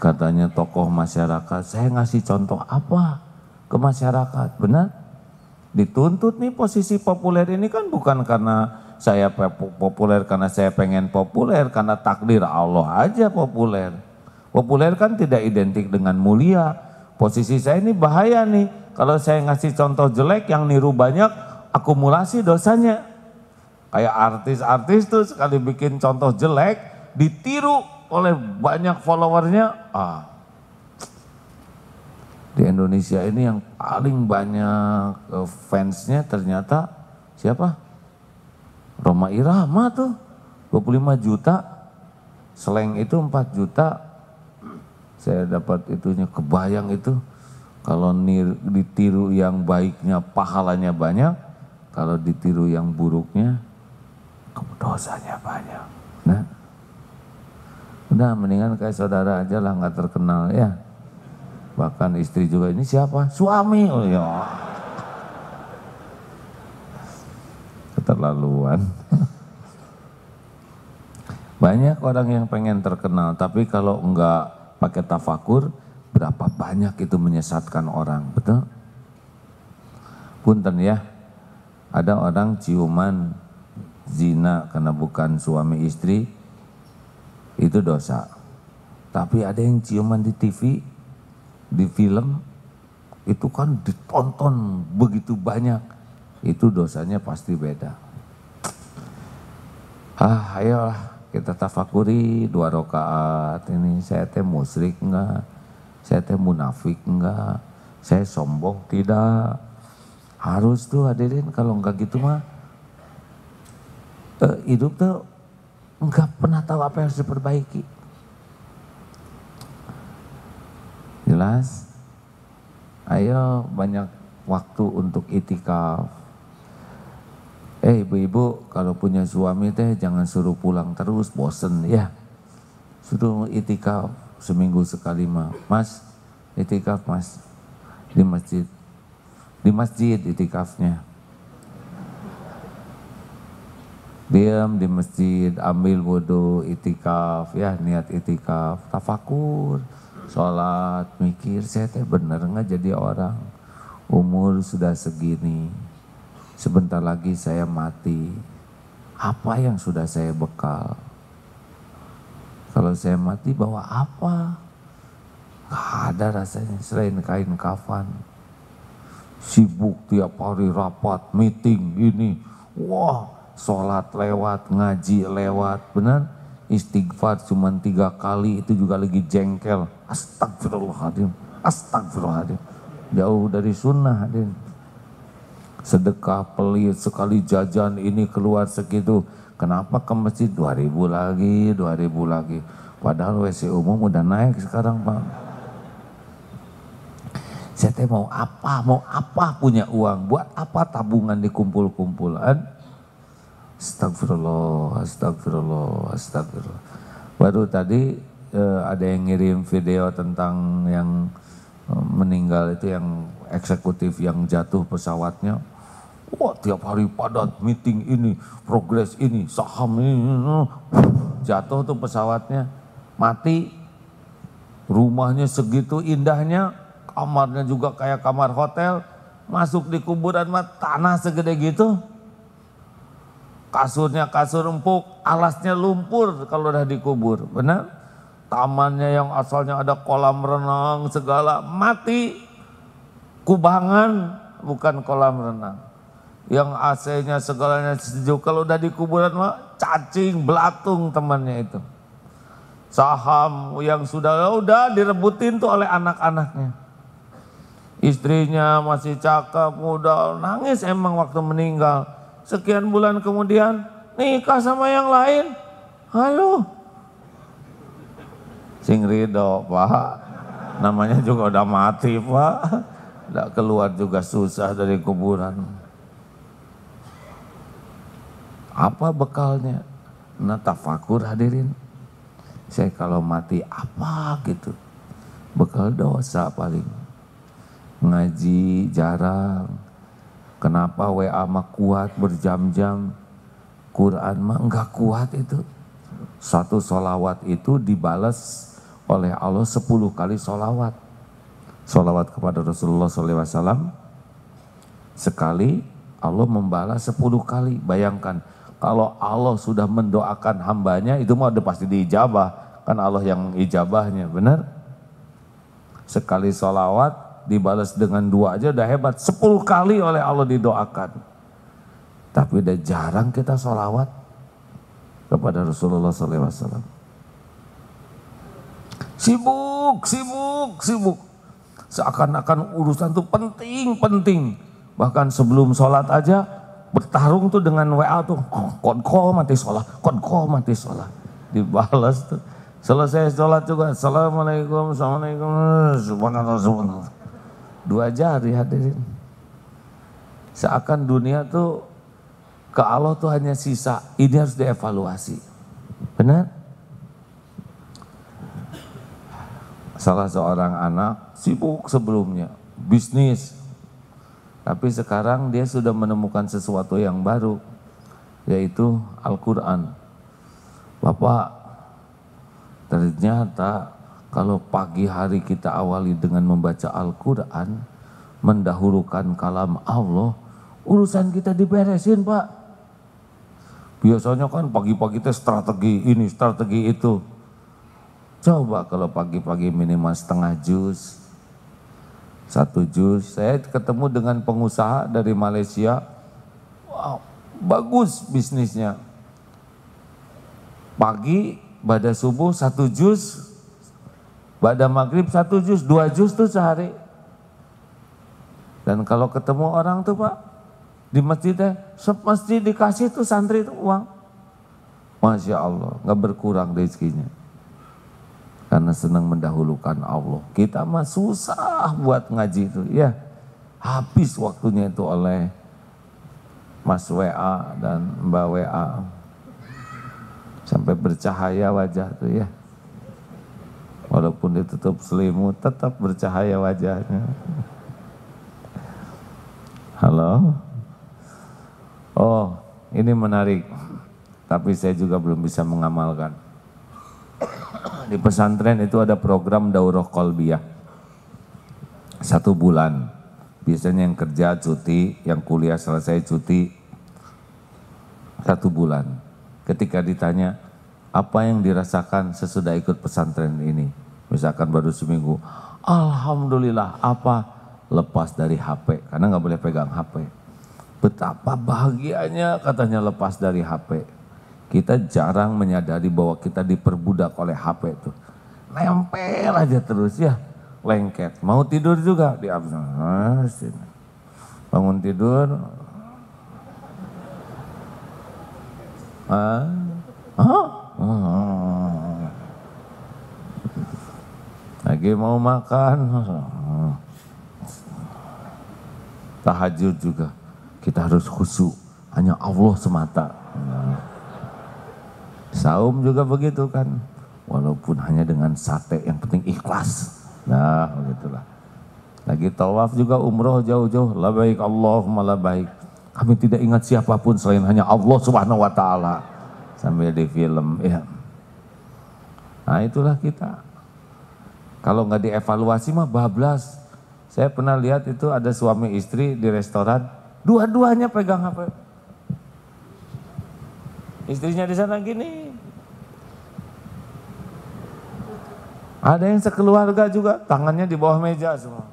katanya tokoh masyarakat. Saya ngasih contoh apa ke masyarakat, benar? Dituntut nih posisi populer ini kan bukan karena saya populer karena saya pengen populer, karena takdir Allah aja populer. Populer kan tidak identik dengan mulia, Posisi saya ini bahaya nih. Kalau saya ngasih contoh jelek yang niru banyak, akumulasi dosanya. Kayak artis-artis tuh sekali bikin contoh jelek, ditiru oleh banyak followernya. Ah, di Indonesia ini yang paling banyak eh, fansnya ternyata siapa? Roma Irama tuh 25 juta, Seleng itu 4 juta, saya dapat itunya kebayang itu. Kalau ditiru yang baiknya pahalanya banyak kalau ditiru yang buruknya dosanya banyak. Nah. Udah mendingan kayak saudara aja lah nggak terkenal ya. Bahkan istri juga ini siapa? Suami. Oh ya keterlaluan banyak orang yang pengen terkenal tapi kalau enggak pakai tafakur, berapa banyak itu menyesatkan orang, betul? Punten ya, ada orang ciuman zina karena bukan suami istri, itu dosa. Tapi ada yang ciuman di TV, di film, itu kan ditonton begitu banyak, itu dosanya pasti beda. Ah, ayolah kita tafakuri dua rakaat ini. Saya teh musyrik enggak? Saya teh munafik enggak? Saya sombong tidak? Harus tuh hadirin kalau enggak gitu mah eh, hidup tuh enggak pernah tahu apa yang harus diperbaiki. Jelas? Ayo banyak waktu untuk itikaf Eh ibu-ibu kalau punya suami teh jangan suruh pulang terus bosen ya. Suruh itikaf seminggu sekali mah. Mas itikaf mas di masjid. Di masjid itikafnya. Diam di masjid, ambil wudhu, itikaf, ya niat itikaf, tafakur, sholat, mikir, saya teh bener nggak jadi orang. Umur sudah segini, sebentar lagi saya mati. Apa yang sudah saya bekal? Kalau saya mati bawa apa? Gak ada rasanya selain kain kafan. Sibuk tiap hari rapat, meeting ini. Wah, sholat lewat, ngaji lewat. Benar? istighfar cuma tiga kali itu juga lagi jengkel. Astagfirullahaladzim, astagfirullahaladzim. Jauh dari sunnah hadirin. Sedekah pelit sekali jajan ini keluar segitu. Kenapa ke masjid 2000 lagi, 2000 lagi. Padahal WC umum udah naik sekarang Pak. Saya mau apa, mau apa punya uang, buat apa tabungan dikumpul-kumpulan. Astagfirullah, astagfirullah, astagfirullah. Baru tadi eh, ada yang ngirim video tentang yang eh, meninggal itu yang eksekutif yang jatuh pesawatnya. Wah tiap hari padat meeting ini, progres ini, saham ini, jatuh tuh pesawatnya, mati. Rumahnya segitu indahnya, kamarnya juga kayak kamar hotel, masuk di kuburan mah tanah segede gitu. Kasurnya kasur empuk, alasnya lumpur kalau udah dikubur, benar? Tamannya yang asalnya ada kolam renang segala mati. Kubangan bukan kolam renang. Yang AC-nya segalanya sejuk. Kalau udah di kuburan mah cacing, belatung temannya itu. Saham yang sudah udah direbutin tuh oleh anak-anaknya. Istrinya masih cakep, muda, nangis emang waktu meninggal Sekian bulan kemudian nikah sama yang lain. Halo. Sing Rido, Pak. Namanya juga udah mati, Pak. Tidak keluar juga susah dari kuburan. Apa bekalnya? Nah tafakur hadirin. Saya kalau mati apa gitu. Bekal dosa paling. Ngaji jarang Kenapa WA mah kuat berjam-jam, Quran mah enggak kuat itu. Satu solawat itu dibalas oleh Allah sepuluh kali solawat. Solawat kepada Rasulullah SAW sekali Allah membalas sepuluh kali. Bayangkan kalau Allah sudah mendoakan hambanya itu mah udah pasti diijabah. Kan Allah yang ijabahnya, benar? Sekali solawat dibalas dengan dua aja udah hebat. Sepuluh kali oleh Allah didoakan. Tapi udah jarang kita sholawat kepada Rasulullah SAW. Sibuk, sibuk, sibuk. Seakan-akan urusan itu penting, penting. Bahkan sebelum sholat aja bertarung tuh dengan WA tuh. Kodko mati sholat, kodko mati sholat. Dibalas tuh. Selesai sholat juga. Assalamualaikum, Assalamualaikum. Subhanallah, subhanallah. Dua jari hadirin. Seakan dunia tuh ke Allah tuh hanya sisa. Ini harus dievaluasi. Benar? Salah seorang anak sibuk sebelumnya, bisnis. Tapi sekarang dia sudah menemukan sesuatu yang baru, yaitu Al-Quran. Bapak, ternyata kalau pagi hari kita awali dengan membaca Al-Quran, mendahulukan kalam Allah, urusan kita diberesin Pak. Biasanya kan pagi-pagi itu strategi ini, strategi itu. Coba kalau pagi-pagi minimal setengah jus, satu jus. Saya ketemu dengan pengusaha dari Malaysia, wow, bagus bisnisnya. Pagi, pada subuh satu jus, pada maghrib satu jus, dua jus tuh sehari. Dan kalau ketemu orang tuh pak, di masjidnya, mesti dikasih tuh santri itu uang. Masya Allah, nggak berkurang rezekinya. Karena senang mendahulukan Allah. Kita mah susah buat ngaji itu. Ya, habis waktunya itu oleh Mas WA dan Mbak WA. Sampai bercahaya wajah tuh ya. Walaupun ditutup selimut, tetap bercahaya wajahnya. Halo? Oh, ini menarik. Tapi saya juga belum bisa mengamalkan. Di pesantren itu ada program daurah kolbiah. Satu bulan. Biasanya yang kerja cuti, yang kuliah selesai cuti. Satu bulan. Ketika ditanya, apa yang dirasakan sesudah ikut pesantren ini? Misalkan baru seminggu, Alhamdulillah apa? Lepas dari HP, karena nggak boleh pegang HP. Betapa bahagianya katanya lepas dari HP. Kita jarang menyadari bahwa kita diperbudak oleh HP itu. Nempel aja terus ya, lengket. Mau tidur juga di Bangun tidur, lagi mau makan, tahajud juga. Kita harus khusyuk, hanya Allah semata. Saum juga begitu kan, walaupun hanya dengan sate, yang penting ikhlas. Nah, begitulah. Lagi tawaf juga umroh jauh-jauh, la baik Allahumma la baik. Kami tidak ingat siapa pun selain hanya Allah Subhanahu wa taala. Sambil di film ya. Nah, itulah kita. Kalau nggak dievaluasi mah bablas. Saya pernah lihat itu ada suami istri di restoran, dua-duanya pegang HP. Istrinya di sana gini. Ada yang sekeluarga juga, tangannya di bawah meja semua.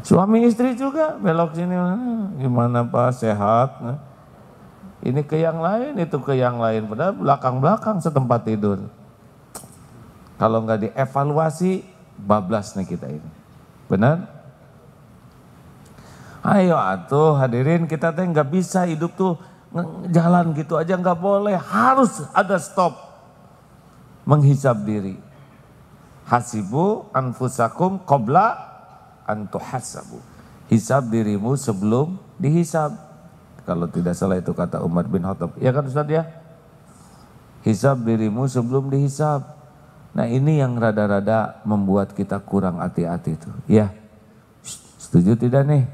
Suami istri juga belok sini, gimana Pak sehat? Ini ke yang lain, itu ke yang lain, padahal belakang-belakang setempat tidur. Kalau nggak dievaluasi, bablas nih kita ini. Benar? Ayo atuh hadirin kita teh nggak bisa hidup tuh jalan gitu aja nggak boleh. Harus ada stop. Menghisap diri. Hasibu anfusakum qabla antuhasabu hisab dirimu sebelum dihisab. Kalau tidak salah itu kata Umar bin Khattab. Ya kan Ustaz ya? Hisab dirimu sebelum dihisab. Nah ini yang rada-rada membuat kita kurang hati-hati itu ya setuju tidak nih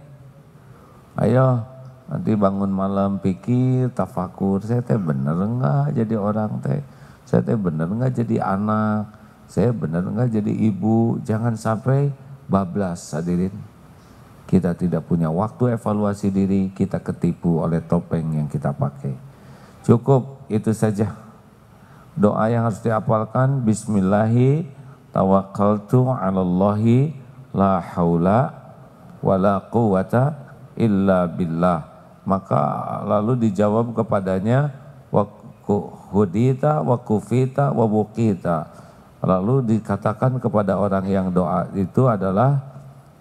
Ayo nanti bangun malam pikir tafakur. Saya teh bener enggak jadi orang teh? Saya teh bener enggak jadi anak? Saya bener enggak jadi ibu? Jangan sampai bablas hadirin. Kita tidak punya waktu evaluasi diri kita ketipu oleh topeng yang kita pakai. Cukup itu saja. Doa yang harus diapalkan bismillahi tawakkaltu ala Allahi la haula wala quwata illa billah. Maka lalu dijawab kepadanya wa hudita wa. Lalu dikatakan kepada orang yang doa itu adalah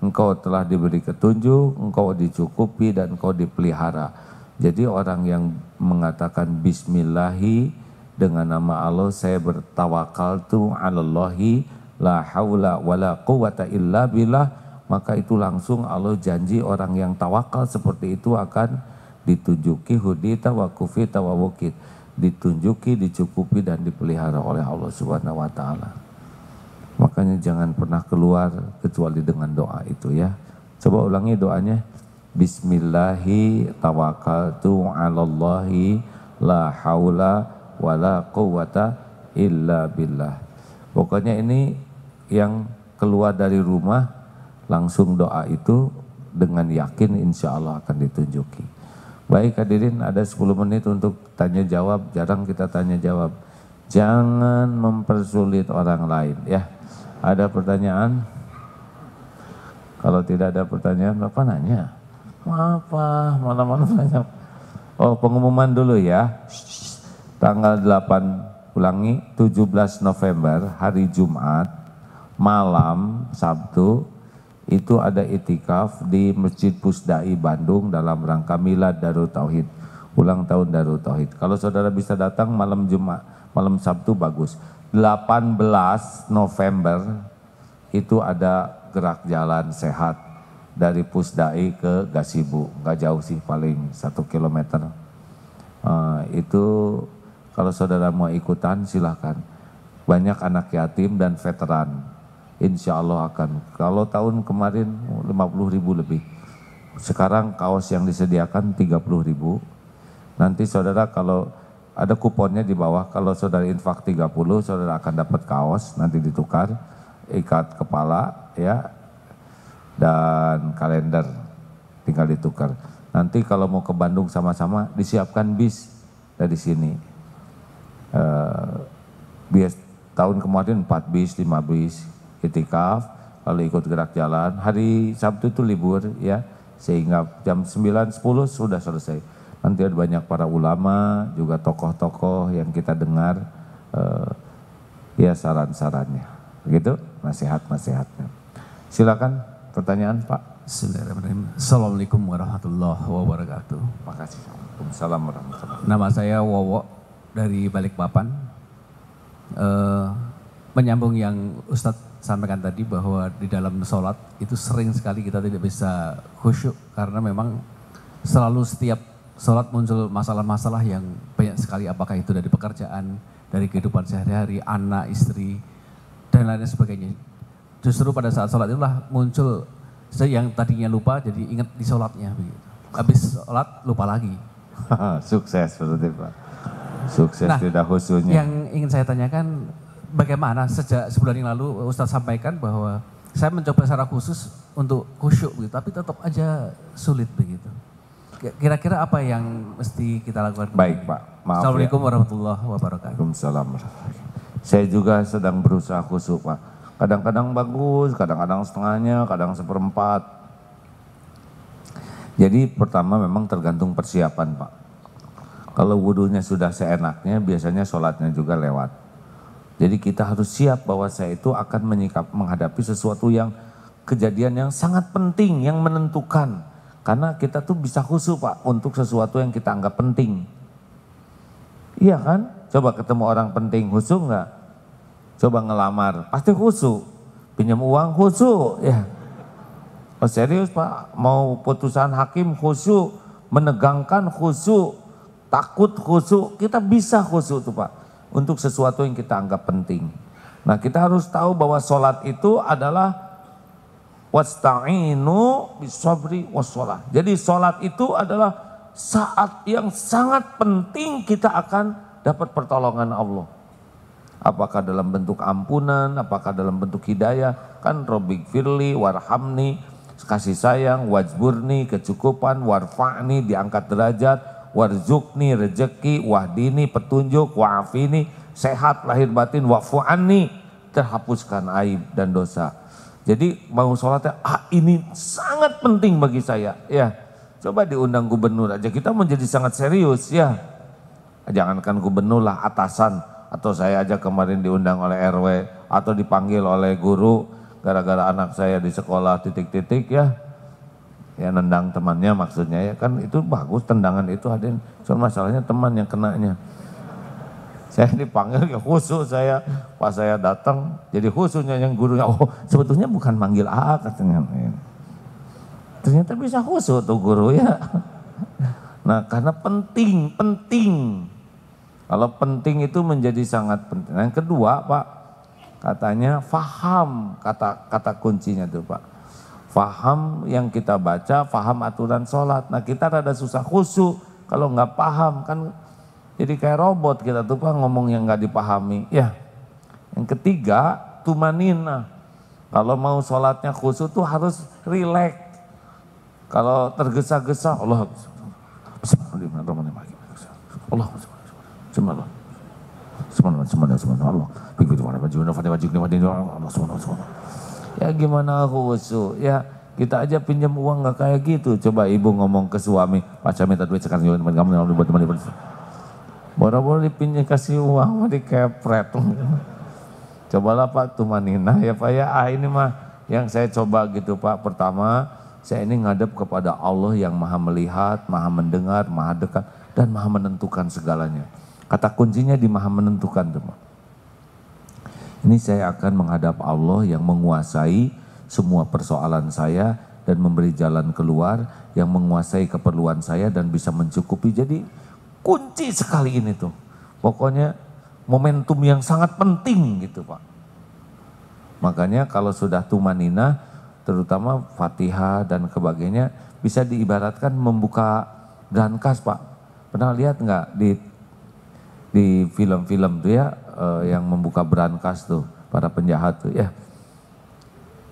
engkau telah diberi ketunjuk, engkau dicukupi dan engkau dipelihara. Jadi orang yang mengatakan bismillahi dengan nama Allah saya bertawakal tu alallahi la haula wala quwata illa billah maka itu langsung Allah janji orang yang tawakal seperti itu akan ditunjuki hudita wa kufita ditunjuki, dicukupi dan dipelihara oleh Allah Subhanahu wa taala. Makanya jangan pernah keluar kecuali dengan doa itu ya. Coba ulangi doanya. Bismillahi tawakkaltu 'alallahi la haula wala quwata illa billah. Pokoknya ini yang keluar dari rumah langsung doa itu dengan yakin insya Allah akan ditunjuki. Baik hadirin ada 10 menit untuk tanya jawab, jarang kita tanya jawab. Jangan mempersulit orang lain ya. Ada pertanyaan? Kalau tidak ada pertanyaan, Bapak nanya. Apa? Malam-malam nanya. Oh pengumuman dulu ya. Tanggal 8, ulangi 17 November, hari Jumat, malam, Sabtu, itu ada itikaf di Masjid Pusdai Bandung dalam rangka Milad Darut Tauhid, ulang tahun Darut Tauhid. Kalau saudara bisa datang malam Jumat, malam Sabtu bagus. 18 November itu ada gerak jalan sehat dari Pusdai ke Gasibu, nggak jauh sih paling satu kilometer. Uh, itu kalau saudara mau ikutan silahkan. Banyak anak yatim dan veteran insya Allah akan. Kalau tahun kemarin 50 ribu lebih. Sekarang kaos yang disediakan 30 ribu. Nanti saudara kalau ada kuponnya di bawah, kalau saudara infak 30, saudara akan dapat kaos, nanti ditukar, ikat kepala, ya, dan kalender, tinggal ditukar. Nanti kalau mau ke Bandung sama-sama, disiapkan bis dari sini. Uh, bias tahun kemarin 4 bis, 5 bis, itikaf, lalu ikut gerak jalan. Hari Sabtu itu libur ya, sehingga jam 9 10 sudah selesai. Nanti ada banyak para ulama, juga tokoh-tokoh yang kita dengar uh, ya saran-sarannya. Begitu nasihat-nasihatnya. Silakan pertanyaan Pak. Bismillahirrahmanirrahim. Assalamualaikum warahmatullahi wabarakatuh. Makasih. Waalaikumsalam warahmatullahi Nama saya Wowo dari Balikpapan. Uh, menyambung yang Ustadz sampaikan tadi bahwa di dalam sholat itu sering sekali kita tidak bisa khusyuk karena memang selalu setiap sholat muncul masalah-masalah yang banyak sekali apakah itu dari pekerjaan, dari kehidupan sehari-hari, anak, istri, dan lain sebagainya. Justru pada saat sholat itulah muncul yang tadinya lupa jadi ingat di sholatnya. Habis sholat lupa lagi. Sukses berarti Pak. Sukses nah, tidak khususnya. Yang ingin saya tanyakan bagaimana sejak sebulan yang lalu Ustadz sampaikan bahwa saya mencoba secara khusus untuk khusyuk begitu, tapi tetap aja sulit begitu. Kira-kira apa yang mesti kita lakukan? Baik Pak, maaf Assalamualaikum ya. warahmatullahi wabarakatuh. Waalaikumsalam Saya juga sedang berusaha khusyuk Pak. Kadang-kadang bagus, kadang-kadang setengahnya, kadang seperempat. Jadi pertama memang tergantung persiapan Pak. Kalau wudhunya sudah seenaknya, biasanya sholatnya juga lewat. Jadi kita harus siap bahwa saya itu akan menyikap, menghadapi sesuatu yang kejadian yang sangat penting, yang menentukan karena kita tuh bisa khusyuk Pak untuk sesuatu yang kita anggap penting. Iya kan? Coba ketemu orang penting khusyuk nggak? Coba ngelamar, pasti khusyuk. Pinjam uang khusyuk, ya. Oh serius Pak, mau putusan hakim khusyuk, menegangkan khusyuk, takut khusyuk, kita bisa khusyuk tuh Pak. Untuk sesuatu yang kita anggap penting. Nah kita harus tahu bahwa sholat itu adalah wasta'inu bisabri wassalah. Jadi sholat itu adalah saat yang sangat penting kita akan dapat pertolongan Allah. Apakah dalam bentuk ampunan, apakah dalam bentuk hidayah, kan robik firli, warhamni, kasih sayang, wajburni, kecukupan, warfa'ni, diangkat derajat, warzukni, rejeki, wahdini, petunjuk, wa'afini, sehat, lahir batin, wa'fu'anni, terhapuskan aib dan dosa jadi mau sholatnya, ah ini sangat penting bagi saya. Ya, coba diundang gubernur aja kita menjadi sangat serius ya. Jangankan gubernur lah atasan atau saya aja kemarin diundang oleh RW atau dipanggil oleh guru gara-gara anak saya di sekolah titik-titik ya. Ya nendang temannya maksudnya ya kan itu bagus tendangan itu ada. Cuma masalahnya teman yang kenanya. Saya dipanggil ya khusus saya pas saya datang jadi khususnya yang gurunya oh sebetulnya bukan manggil A katanya. Ternyata bisa khusus tuh guru ya. Nah karena penting, penting. Kalau penting itu menjadi sangat penting. Yang kedua Pak, katanya faham kata kata kuncinya tuh Pak. Faham yang kita baca, faham aturan sholat. Nah kita rada susah khusyuk kalau nggak paham kan jadi kayak robot kita tuh pak ngomong yang nggak dipahami. Ya. Yang ketiga, tumanina. Kalau mau sholatnya khusus tuh harus rileks. Kalau tergesa-gesa, Allah Allah Ya gimana khusus? Ya kita aja pinjam uang nggak kayak gitu. Coba ibu ngomong ke suami, Pak minta duit sekarang teman kamu buat teman Boro-boro dipinjam kasih uang mau dikepret. Cobalah Pak tumanina ya Pak ya. Ah ini mah yang saya coba gitu Pak. Pertama saya ini ngadep kepada Allah yang maha melihat, maha mendengar, maha dekat dan maha menentukan segalanya. Kata kuncinya di maha menentukan teman. Ini saya akan menghadap Allah yang menguasai semua persoalan saya dan memberi jalan keluar yang menguasai keperluan saya dan bisa mencukupi. Jadi Kunci sekali ini tuh. Pokoknya momentum yang sangat penting gitu Pak. Makanya kalau sudah tumanina, terutama fatihah dan kebagainya, bisa diibaratkan membuka brankas Pak. Pernah lihat nggak di di film-film tuh ya, eh, yang membuka brankas tuh, para penjahat tuh ya.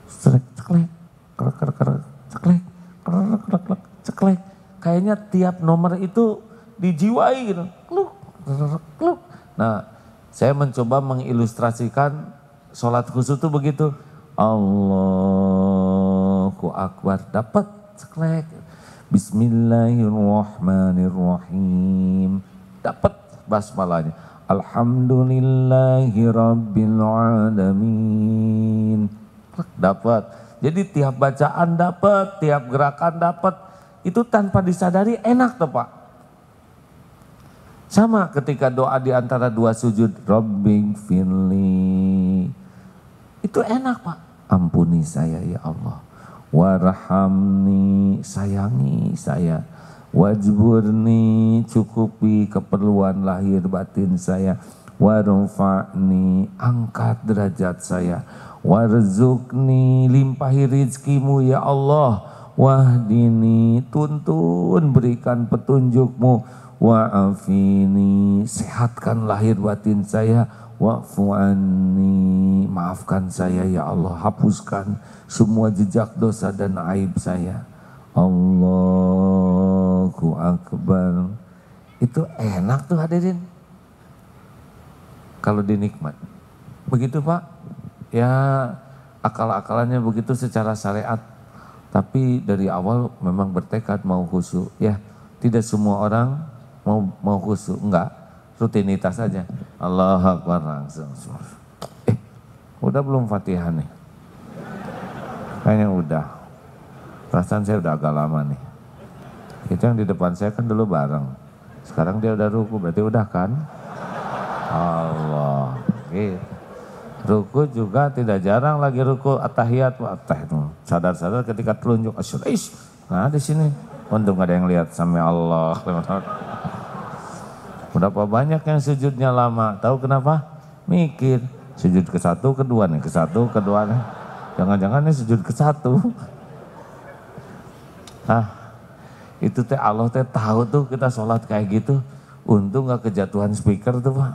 Ceklek, ceklek, ceklek, ceklek, ceklek, ceklek. Kayaknya tiap nomor itu dijiwai gitu. Kluk, kluk. Nah, saya mencoba mengilustrasikan sholat khusus itu begitu. Allahu Akbar, dapat seklek. Bismillahirrahmanirrahim. Dapat basmalahnya. Alhamdulillahi Rabbil Alamin. Dapat. Jadi tiap bacaan dapat, tiap gerakan dapat. Itu tanpa disadari enak tuh Pak. Sama ketika doa di antara dua sujud. Rabbing firli. Itu enak Pak. Ampuni saya ya Allah. Warhamni, sayangi saya. Wajburni, cukupi keperluan lahir batin saya. Warfa'ni, angkat derajat saya. Warzukni, limpahi rizkimu ya Allah. Wahdini, tuntun berikan petunjukmu. Wa'afini, sehatkan lahir batin saya Wa'fu anni, maafkan saya ya Allah, hapuskan semua jejak dosa dan aib saya. Allahu Akbar. Itu enak tuh hadirin. Kalau dinikmat. Begitu Pak. Ya akal-akalannya begitu secara syariat. Tapi dari awal memang bertekad mau khusyuk. Ya tidak semua orang mau mau khusyuk. Enggak rutinitas saja. Allah Akbar langsung. Eh, udah belum Fatihah nih? Kayaknya udah. Perasaan saya udah agak lama nih. Itu yang di depan saya kan dulu bareng. Sekarang dia udah ruku, berarti udah kan? Allah. Gitu. Ruku juga tidak jarang lagi ruku atahiyat atah itu. Sadar-sadar ketika telunjuk asyur. Nah di sini. Untung ada yang lihat sampai Allah. Berapa banyak yang sujudnya lama? Tahu kenapa? Mikir. Sujud ke satu, kedua nih, ke satu, kedua nih. Jangan-jangan ini sujud ke satu. Ah, itu teh Allah teh tahu tuh kita sholat kayak gitu. Untung gak kejatuhan speaker tuh pak.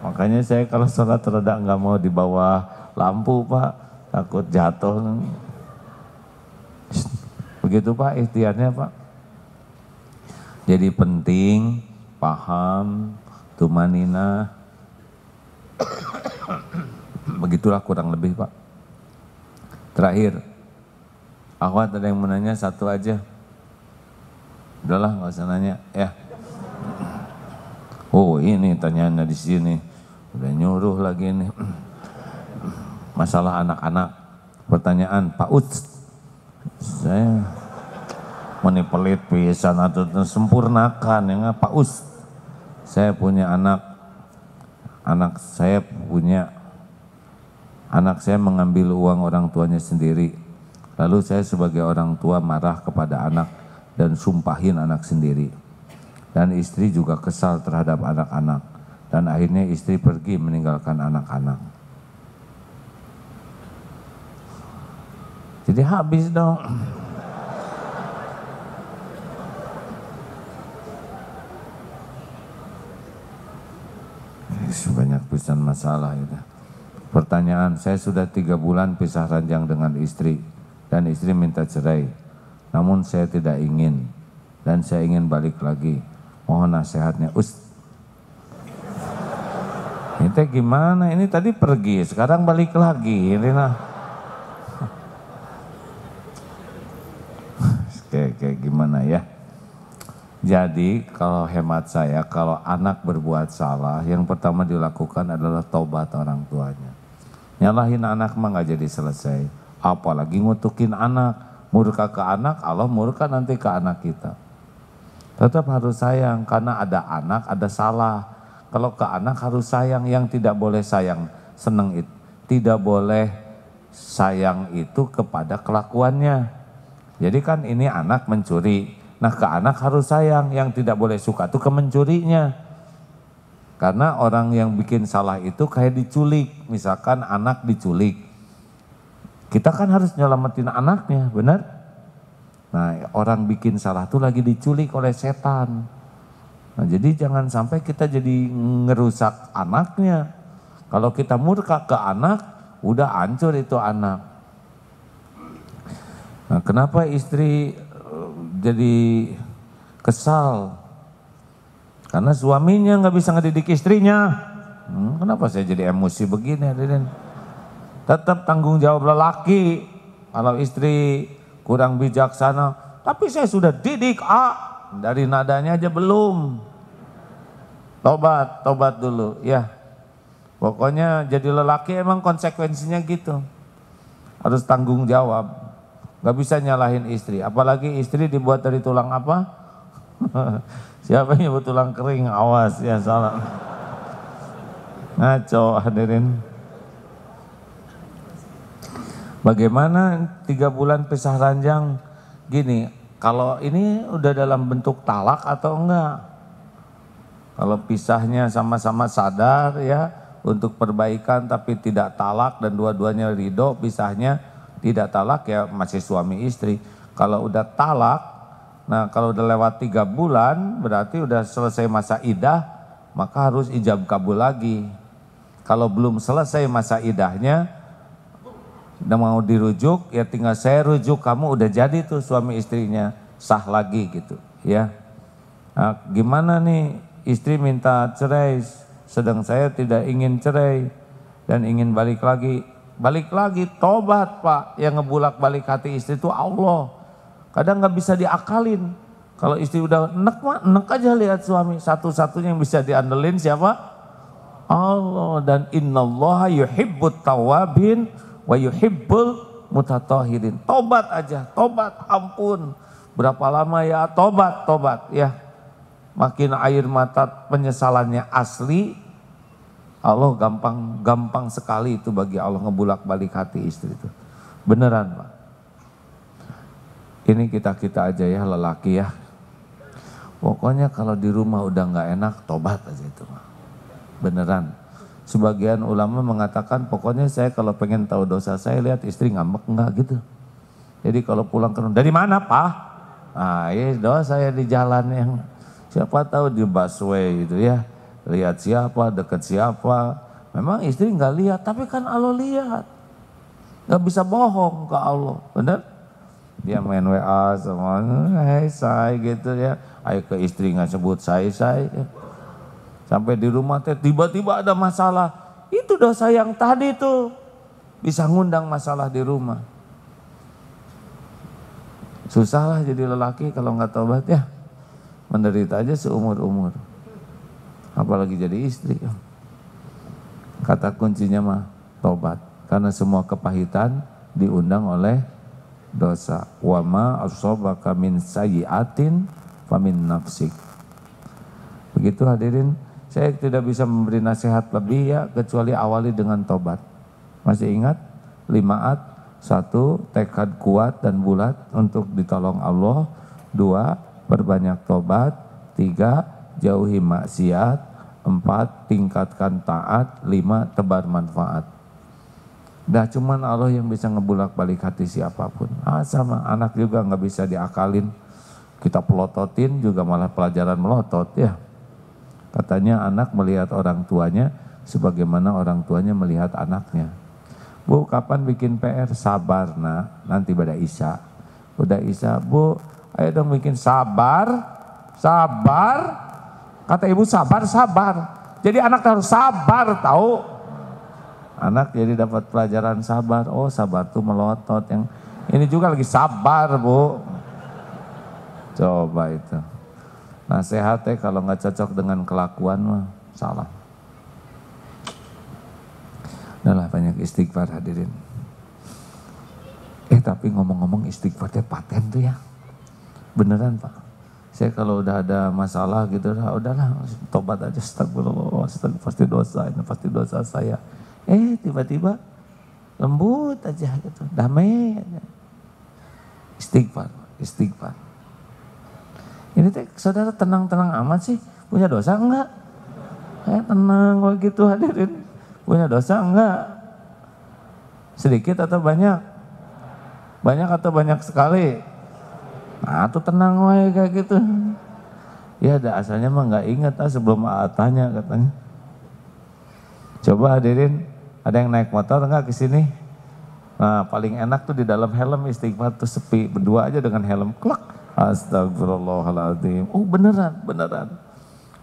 Makanya saya kalau sholat terada nggak mau di bawah lampu pak. Takut jatuh. Begitu pak ikhtiarnya pak. Jadi penting paham, tumanina. Begitulah kurang lebih Pak. Terakhir, akhwat ada yang menanya satu aja. Udahlah nggak usah nanya ya. Oh ini tanyanya di sini. Udah nyuruh lagi ini. Masalah anak-anak. Pertanyaan Pak Uts. Saya menipelit atau sempurnakan yang Pak Us saya punya anak, anak saya punya, anak saya mengambil uang orang tuanya sendiri. Lalu saya sebagai orang tua marah kepada anak dan sumpahin anak sendiri. Dan istri juga kesal terhadap anak-anak. Dan akhirnya istri pergi meninggalkan anak-anak. Jadi habis dong. banyak pisan masalah itu. Pertanyaan, saya sudah tiga bulan pisah ranjang dengan istri dan istri minta cerai. Namun saya tidak ingin dan saya ingin balik lagi. Mohon nasihatnya. Ust, ini gimana? Ini tadi pergi, sekarang balik lagi. Ini nah. Kayak, kayak gimana ya? Jadi kalau hemat saya, kalau anak berbuat salah, yang pertama dilakukan adalah tobat orang tuanya. Nyalahin anak mah gak jadi selesai. Apalagi ngutukin anak, murka ke anak, Allah murka nanti ke anak kita. Tetap harus sayang, karena ada anak, ada salah. Kalau ke anak harus sayang, yang tidak boleh sayang, seneng itu. Tidak boleh sayang itu kepada kelakuannya. Jadi kan ini anak mencuri, Nah ke anak harus sayang, yang tidak boleh suka itu ke mencurinya. Karena orang yang bikin salah itu kayak diculik, misalkan anak diculik. Kita kan harus nyelamatin anaknya, benar? Nah orang bikin salah itu lagi diculik oleh setan. Nah jadi jangan sampai kita jadi ngerusak anaknya. Kalau kita murka ke anak, udah hancur itu anak. Nah kenapa istri jadi kesal karena suaminya nggak bisa ngedidik istrinya. Hmm, kenapa saya jadi emosi begini hadirin? Tetap tanggung jawab lelaki. Kalau istri kurang bijaksana, Tapi saya sudah didik A, dari nadanya aja belum. Tobat, tobat dulu ya. Pokoknya jadi lelaki emang konsekuensinya gitu. Harus tanggung jawab. Gak bisa nyalahin istri. Apalagi istri dibuat dari tulang apa? Siapa yang nyebut tulang kering? Awas ya salah. Ngaco hadirin. Bagaimana tiga bulan pisah ranjang gini, kalau ini udah dalam bentuk talak atau enggak? Kalau pisahnya sama-sama sadar ya untuk perbaikan tapi tidak talak dan dua-duanya ridho pisahnya tidak talak ya masih suami istri. Kalau udah talak, nah kalau udah lewat tiga bulan berarti udah selesai masa idah maka harus ijab kabul lagi. Kalau belum selesai masa idahnya, udah mau dirujuk ya tinggal saya rujuk kamu udah jadi tuh suami istrinya sah lagi gitu ya. Nah, gimana nih istri minta cerai, sedang saya tidak ingin cerai dan ingin balik lagi. Balik lagi, tobat pak. Yang ngebulak balik hati istri itu Allah. Kadang nggak bisa diakalin. Kalau istri udah enek mah, enek aja lihat suami. Satu-satunya yang bisa diandelin siapa? Allah. Dan innallaha yuhibbut tawabin wa yuhibbul mutatahirin. Tobat aja, tobat, ampun. Berapa lama ya tobat, tobat ya makin air mata penyesalannya asli, Allah gampang gampang sekali itu bagi Allah ngebulak balik hati istri itu. Beneran Pak. Ini kita-kita aja ya lelaki ya. Pokoknya kalau di rumah udah nggak enak tobat aja itu. Beneran. Sebagian ulama mengatakan pokoknya saya kalau pengen tahu dosa saya lihat istri ngambek enggak gitu. Jadi kalau pulang ke rumah, dari mana Pak? Ah, ya dosa saya di jalan yang Siapa tahu di busway gitu ya. Lihat siapa, dekat siapa. Memang istri nggak lihat, tapi kan Allah lihat. Nggak bisa bohong ke Allah, benar? Dia main WA sama, hei say gitu ya. Ayo ke istri nggak sebut say say. Sampai di rumah teh tiba-tiba ada masalah. Itu dosa yang tadi tuh bisa ngundang masalah di rumah. Susah lah jadi lelaki kalau nggak tobat ya menderita aja seumur-umur. Apalagi jadi istri. Kata kuncinya mah tobat. Karena semua kepahitan diundang oleh dosa. Wa ma asobaka min sayyiatin famin nafsik. Begitu hadirin, saya tidak bisa memberi nasihat lebih ya kecuali awali dengan tobat. Masih ingat? Limaat, satu, tekad kuat dan bulat untuk ditolong Allah. Dua, perbanyak tobat, tiga, jauhi maksiat, empat, tingkatkan taat, lima, tebar manfaat. Dah cuman Allah yang bisa ngebulak balik hati siapa pun. Ah, sama anak juga nggak bisa diakalin. Kita pelototin juga malah pelajaran melotot ya. Katanya anak melihat orang tuanya sebagaimana orang tuanya melihat anaknya. Bu, kapan bikin PR? Sabar nak, nanti pada Isya. Udah Isya, Bu, Ayo dong bikin sabar, sabar. Kata ibu sabar, sabar. Jadi anak harus sabar tahu. Anak jadi dapat pelajaran sabar. Oh sabar tuh melotot yang ini juga lagi sabar bu. Coba itu. Nasihatnya kalau nggak cocok dengan kelakuan mah salah. Adalah banyak istighfar hadirin. Eh tapi ngomong-ngomong istighfarnya paten tuh ya. Beneran Pak. Saya kalau udah ada masalah gitu, udah udahlah tobat aja, astagfirullah, astagfirullah, pasti dosa, ini pasti dosa saya. Eh tiba-tiba lembut aja gitu, damai aja. Istighfar, istighfar. Ini teh saudara tenang-tenang amat sih, punya dosa enggak? Eh tenang kok gitu hadirin, punya dosa enggak? Sedikit atau banyak? Banyak atau banyak sekali? Nah tuh tenang wae kayak gitu. Ya ada asalnya mah nggak inget ah sebelum tanya katanya. Coba hadirin, ada yang naik motor nggak ke sini? Nah paling enak tuh di dalam helm istighfar tuh sepi, berdua aja dengan helm, klak. Astagfirullahaladzim. Oh beneran, beneran.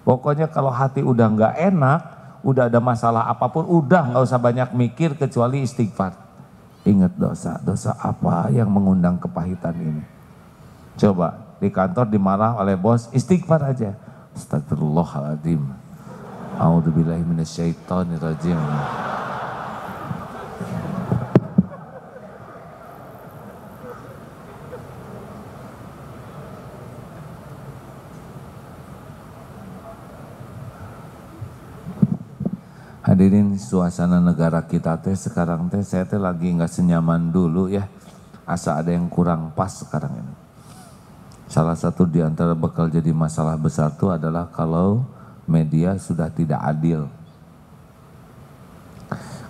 Pokoknya kalau hati udah nggak enak, udah ada masalah apa pun, udah nggak usah banyak mikir kecuali istighfar. Ingat dosa, dosa apa yang mengundang kepahitan ini? Coba di kantor dimarah oleh bos, istighfar aja. Astagfirullahaladzim. A'udzubillahi minasyaitonirrajim. Hadirin suasana negara kita teh sekarang teh saya teh lagi nggak senyaman dulu ya. Asa ada yang kurang pas sekarang ini. Salah satu di antara bakal jadi masalah besar itu adalah kalau media sudah tidak adil.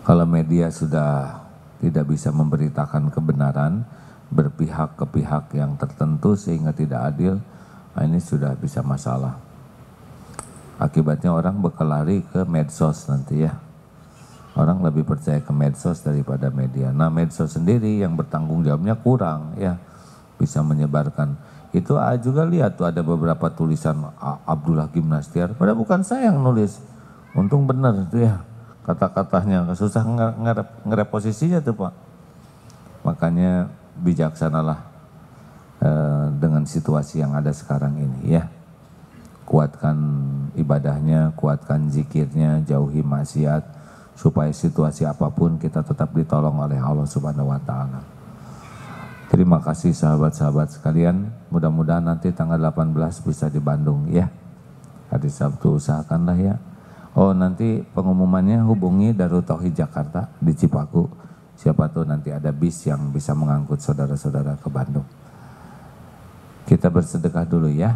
Kalau media sudah tidak bisa memberitakan kebenaran, berpihak ke pihak yang tertentu sehingga tidak adil, nah ini sudah bisa masalah. Akibatnya orang bakal lari ke medsos nanti ya. Orang lebih percaya ke medsos daripada media. Nah medsos sendiri yang bertanggung jawabnya kurang ya. Bisa menyebarkan itu juga lihat tuh ada beberapa tulisan Abdullah Gimnastiar. Padahal bukan saya yang nulis. Untung benar itu ya kata-katanya. Susah ngereposisinya tuh Pak. Makanya bijaksanalah eh, dengan situasi yang ada sekarang ini ya. Kuatkan ibadahnya, kuatkan zikirnya, jauhi maksiat supaya situasi apa pun kita tetap ditolong oleh Allah Subhanahu wa taala. Terima kasih sahabat-sahabat sekalian. Mudah-mudahan nanti tanggal 18 bisa di Bandung ya. Hari Sabtu usahakanlah ya. Oh nanti pengumumannya hubungi Darut Tauhid Jakarta di Cipaku. Siapa tahu nanti ada bis yang bisa mengangkut saudara-saudara ke Bandung. Kita bersedekah dulu ya.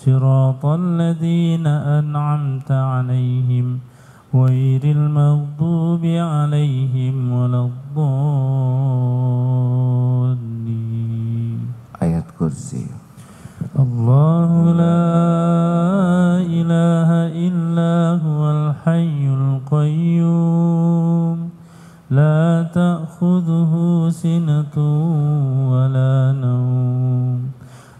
صراط الذين أنعمت عليهم غير المغضوب عليهم ولا الضالين. آيات كرسي. الله لا إله إلا هو الحي القيوم. لا تأخذه سنة ولا نوم.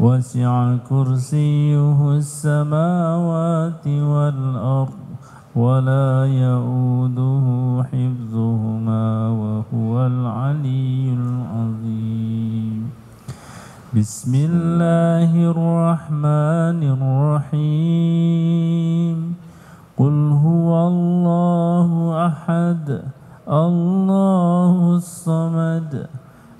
وسع كرسيه السماوات والأرض ولا يؤوده حفظهما وهو العلي العظيم. بسم الله الرحمن الرحيم. قل هو الله أحد الله الصمد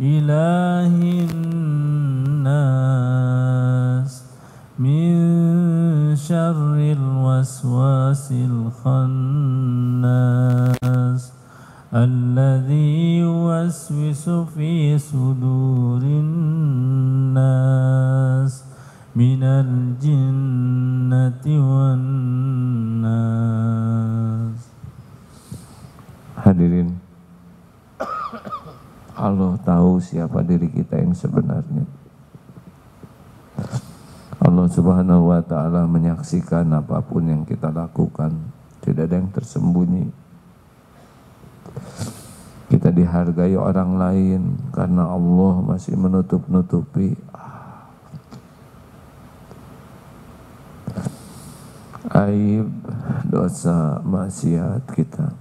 إله الناس من شر الوسواس الخناس Subhanahu wa taala menyaksikan apa pun yang kita lakukan, tidak ada yang tersembunyi. Kita dihargai orang lain karena Allah masih menutup-nutupi aib, dosa, maksiat kita.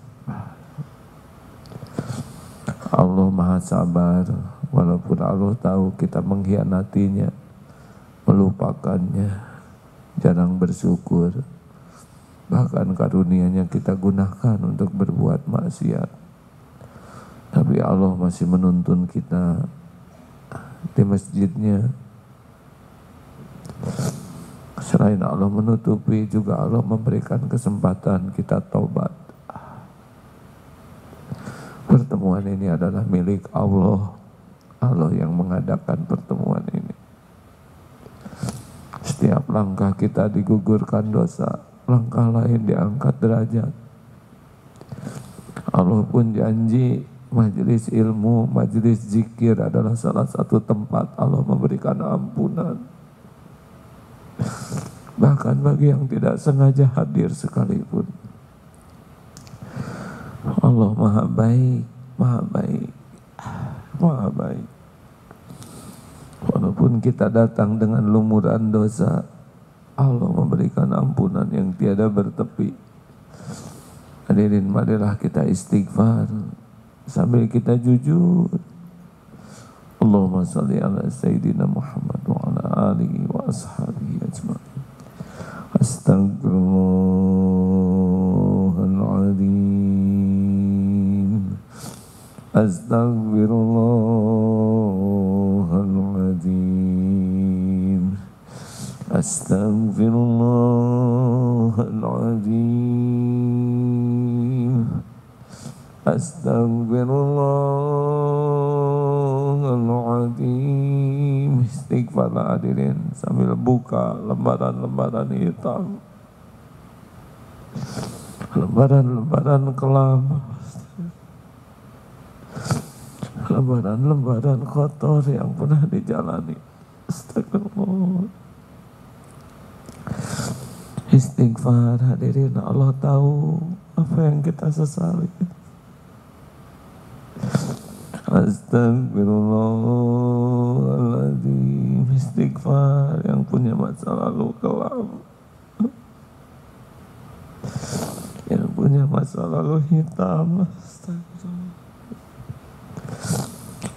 Allah Maha Sabar, walaupun Allah tahu kita mengkhianatinya, melupakannya, jarang bersyukur. Bahkan karunia-Nya kita gunakan untuk berbuat maksiat. Tapi Allah masih menuntun kita di masjidnya. Selain Allah menutupi, juga Allah memberikan kesempatan kita taubat. Pertemuan ini adalah milik Allah. Allah yang mengadakan pertemuan ini. Setiap langkah kita digugurkan dosa, langkah lain diangkat derajat. Allah pun janji majelis ilmu, majelis zikir adalah salah satu tempat Allah memberikan ampunan. Bahkan bagi yang tidak sengaja hadir sekalipun. Allah maha baik, maha baik, maha baik. Walaupun kita datang dengan lumuran dosa, Allah memberikan ampunan yang tiada bertepi. Hadirin marilah kita istighfar sambil kita jujur. Allahumma salli ala Sayyidina Muhammad wa ala alihi wa ashabihi ajma'in. Astaghfirullahaladzim. Astaghfirullahaladzim. Astaghfirullahaladzim. Astaghfirullahaladzim Istighfarlah hadirin Sambil buka lembaran-lembaran hitam Lembaran-lembaran kelam Lembaran-lembaran kotor yang pernah dijalani. Astagfirullah Istighfar hadirin. Allah tahu apa yang kita sesali. Astagfirullahaladzim Istighfar yang punya masa lalu kelam. Yang punya masa lalu hitam.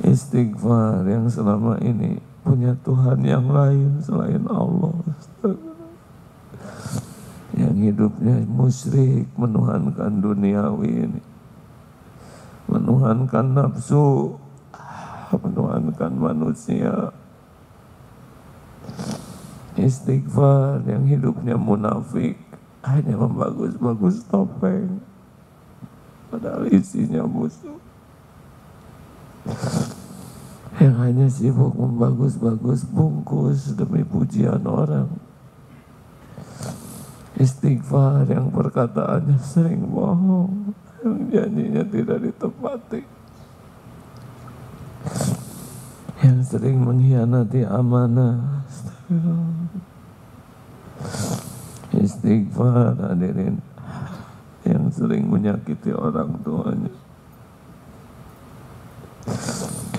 Istighfar yang selama ini punya Tuhan yang lain selain Allah Yang hidupnya musyrik menuhankan duniawi ini menuhankan nafsu, menuhankan manusia. Istighfar yang hidupnya munafik hanya membagus-bagus topeng, padahal isinya musuh. Yang hanya sibuk membagus-bagus bungkus demi pujian orang. Istighfar yang perkataannya sering bohong yang janjinya tidak ditepati yang sering mengkhianati amanah. Istighfar hadirin yang sering menyakiti orang tuanya.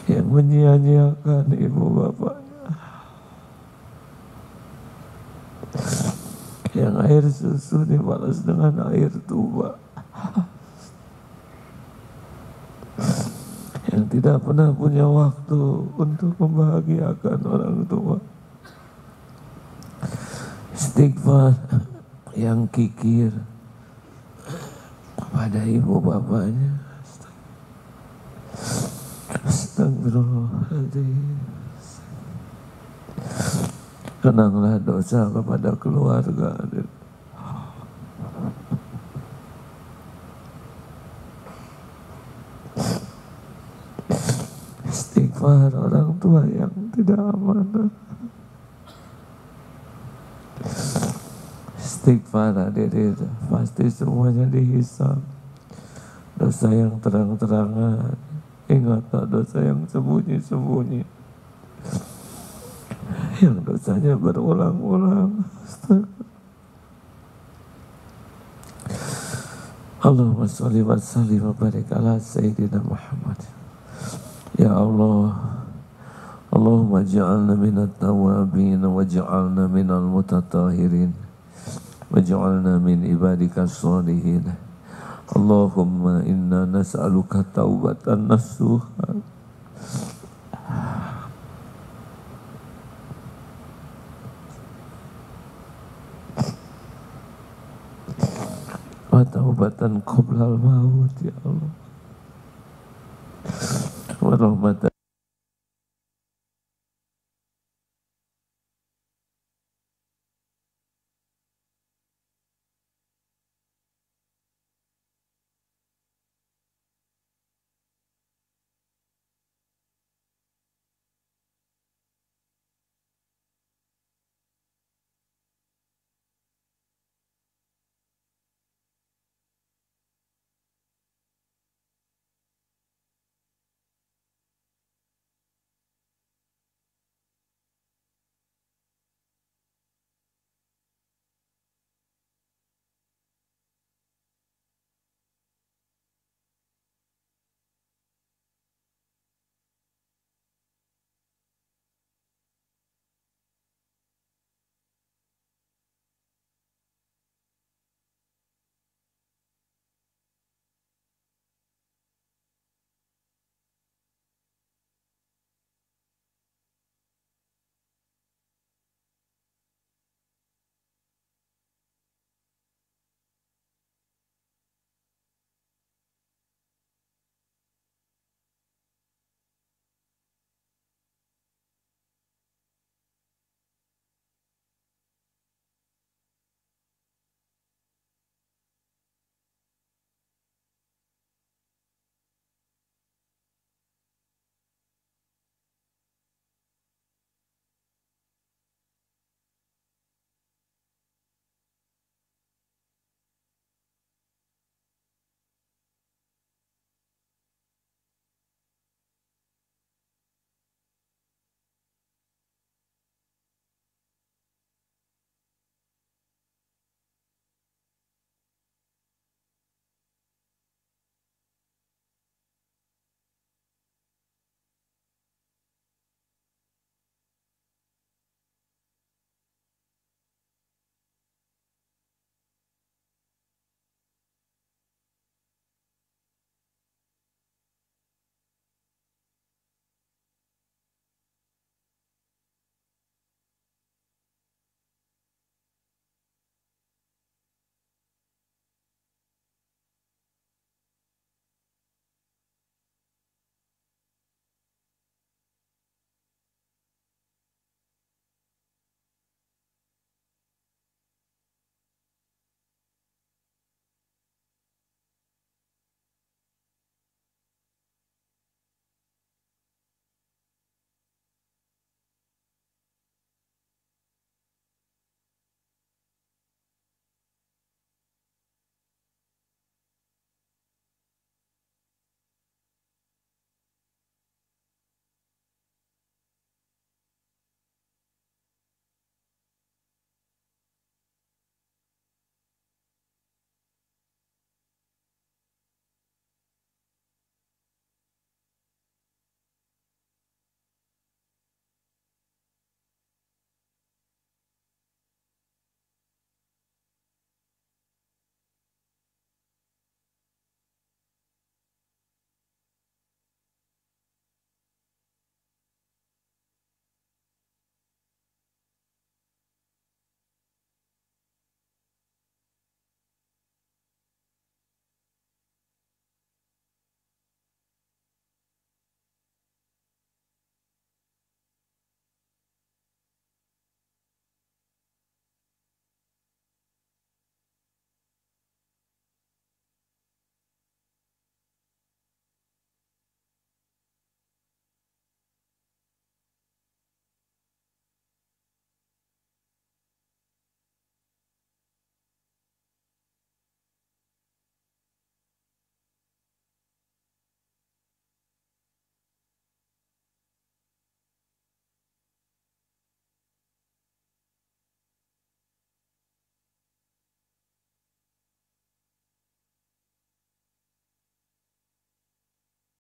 Yang menyia-nyiakan ibu bapaknya yang air susu dibalas dengan air tuba yang tidak pernah punya waktu untuk membahagiakan orang tua. Istighfar yang kikir kepada ibu bapaknya. Astagfirullahaladzim. Kenanglah dosa kepada keluarga. istighfar orang tua yang tidak amanah. Istighfar hadirin, pasti semuanya dihisap. Dosa yang terang-terangan, Ingatlah dosa yang sembunyi-sembunyi Yang dosanya berulang-ulang. Allahumma salli wa sallim wa barik ala Sayyidina Muhammad. Ya Allah Allahumma ja'alna minat tawabin wa ja'alna minal mutatahirin wa ja'alna min ibadika salihin. Allahumma inna nas'aluka taubatan nasuha wa taubatan qoblal maut ya Allah. Wa rahmatan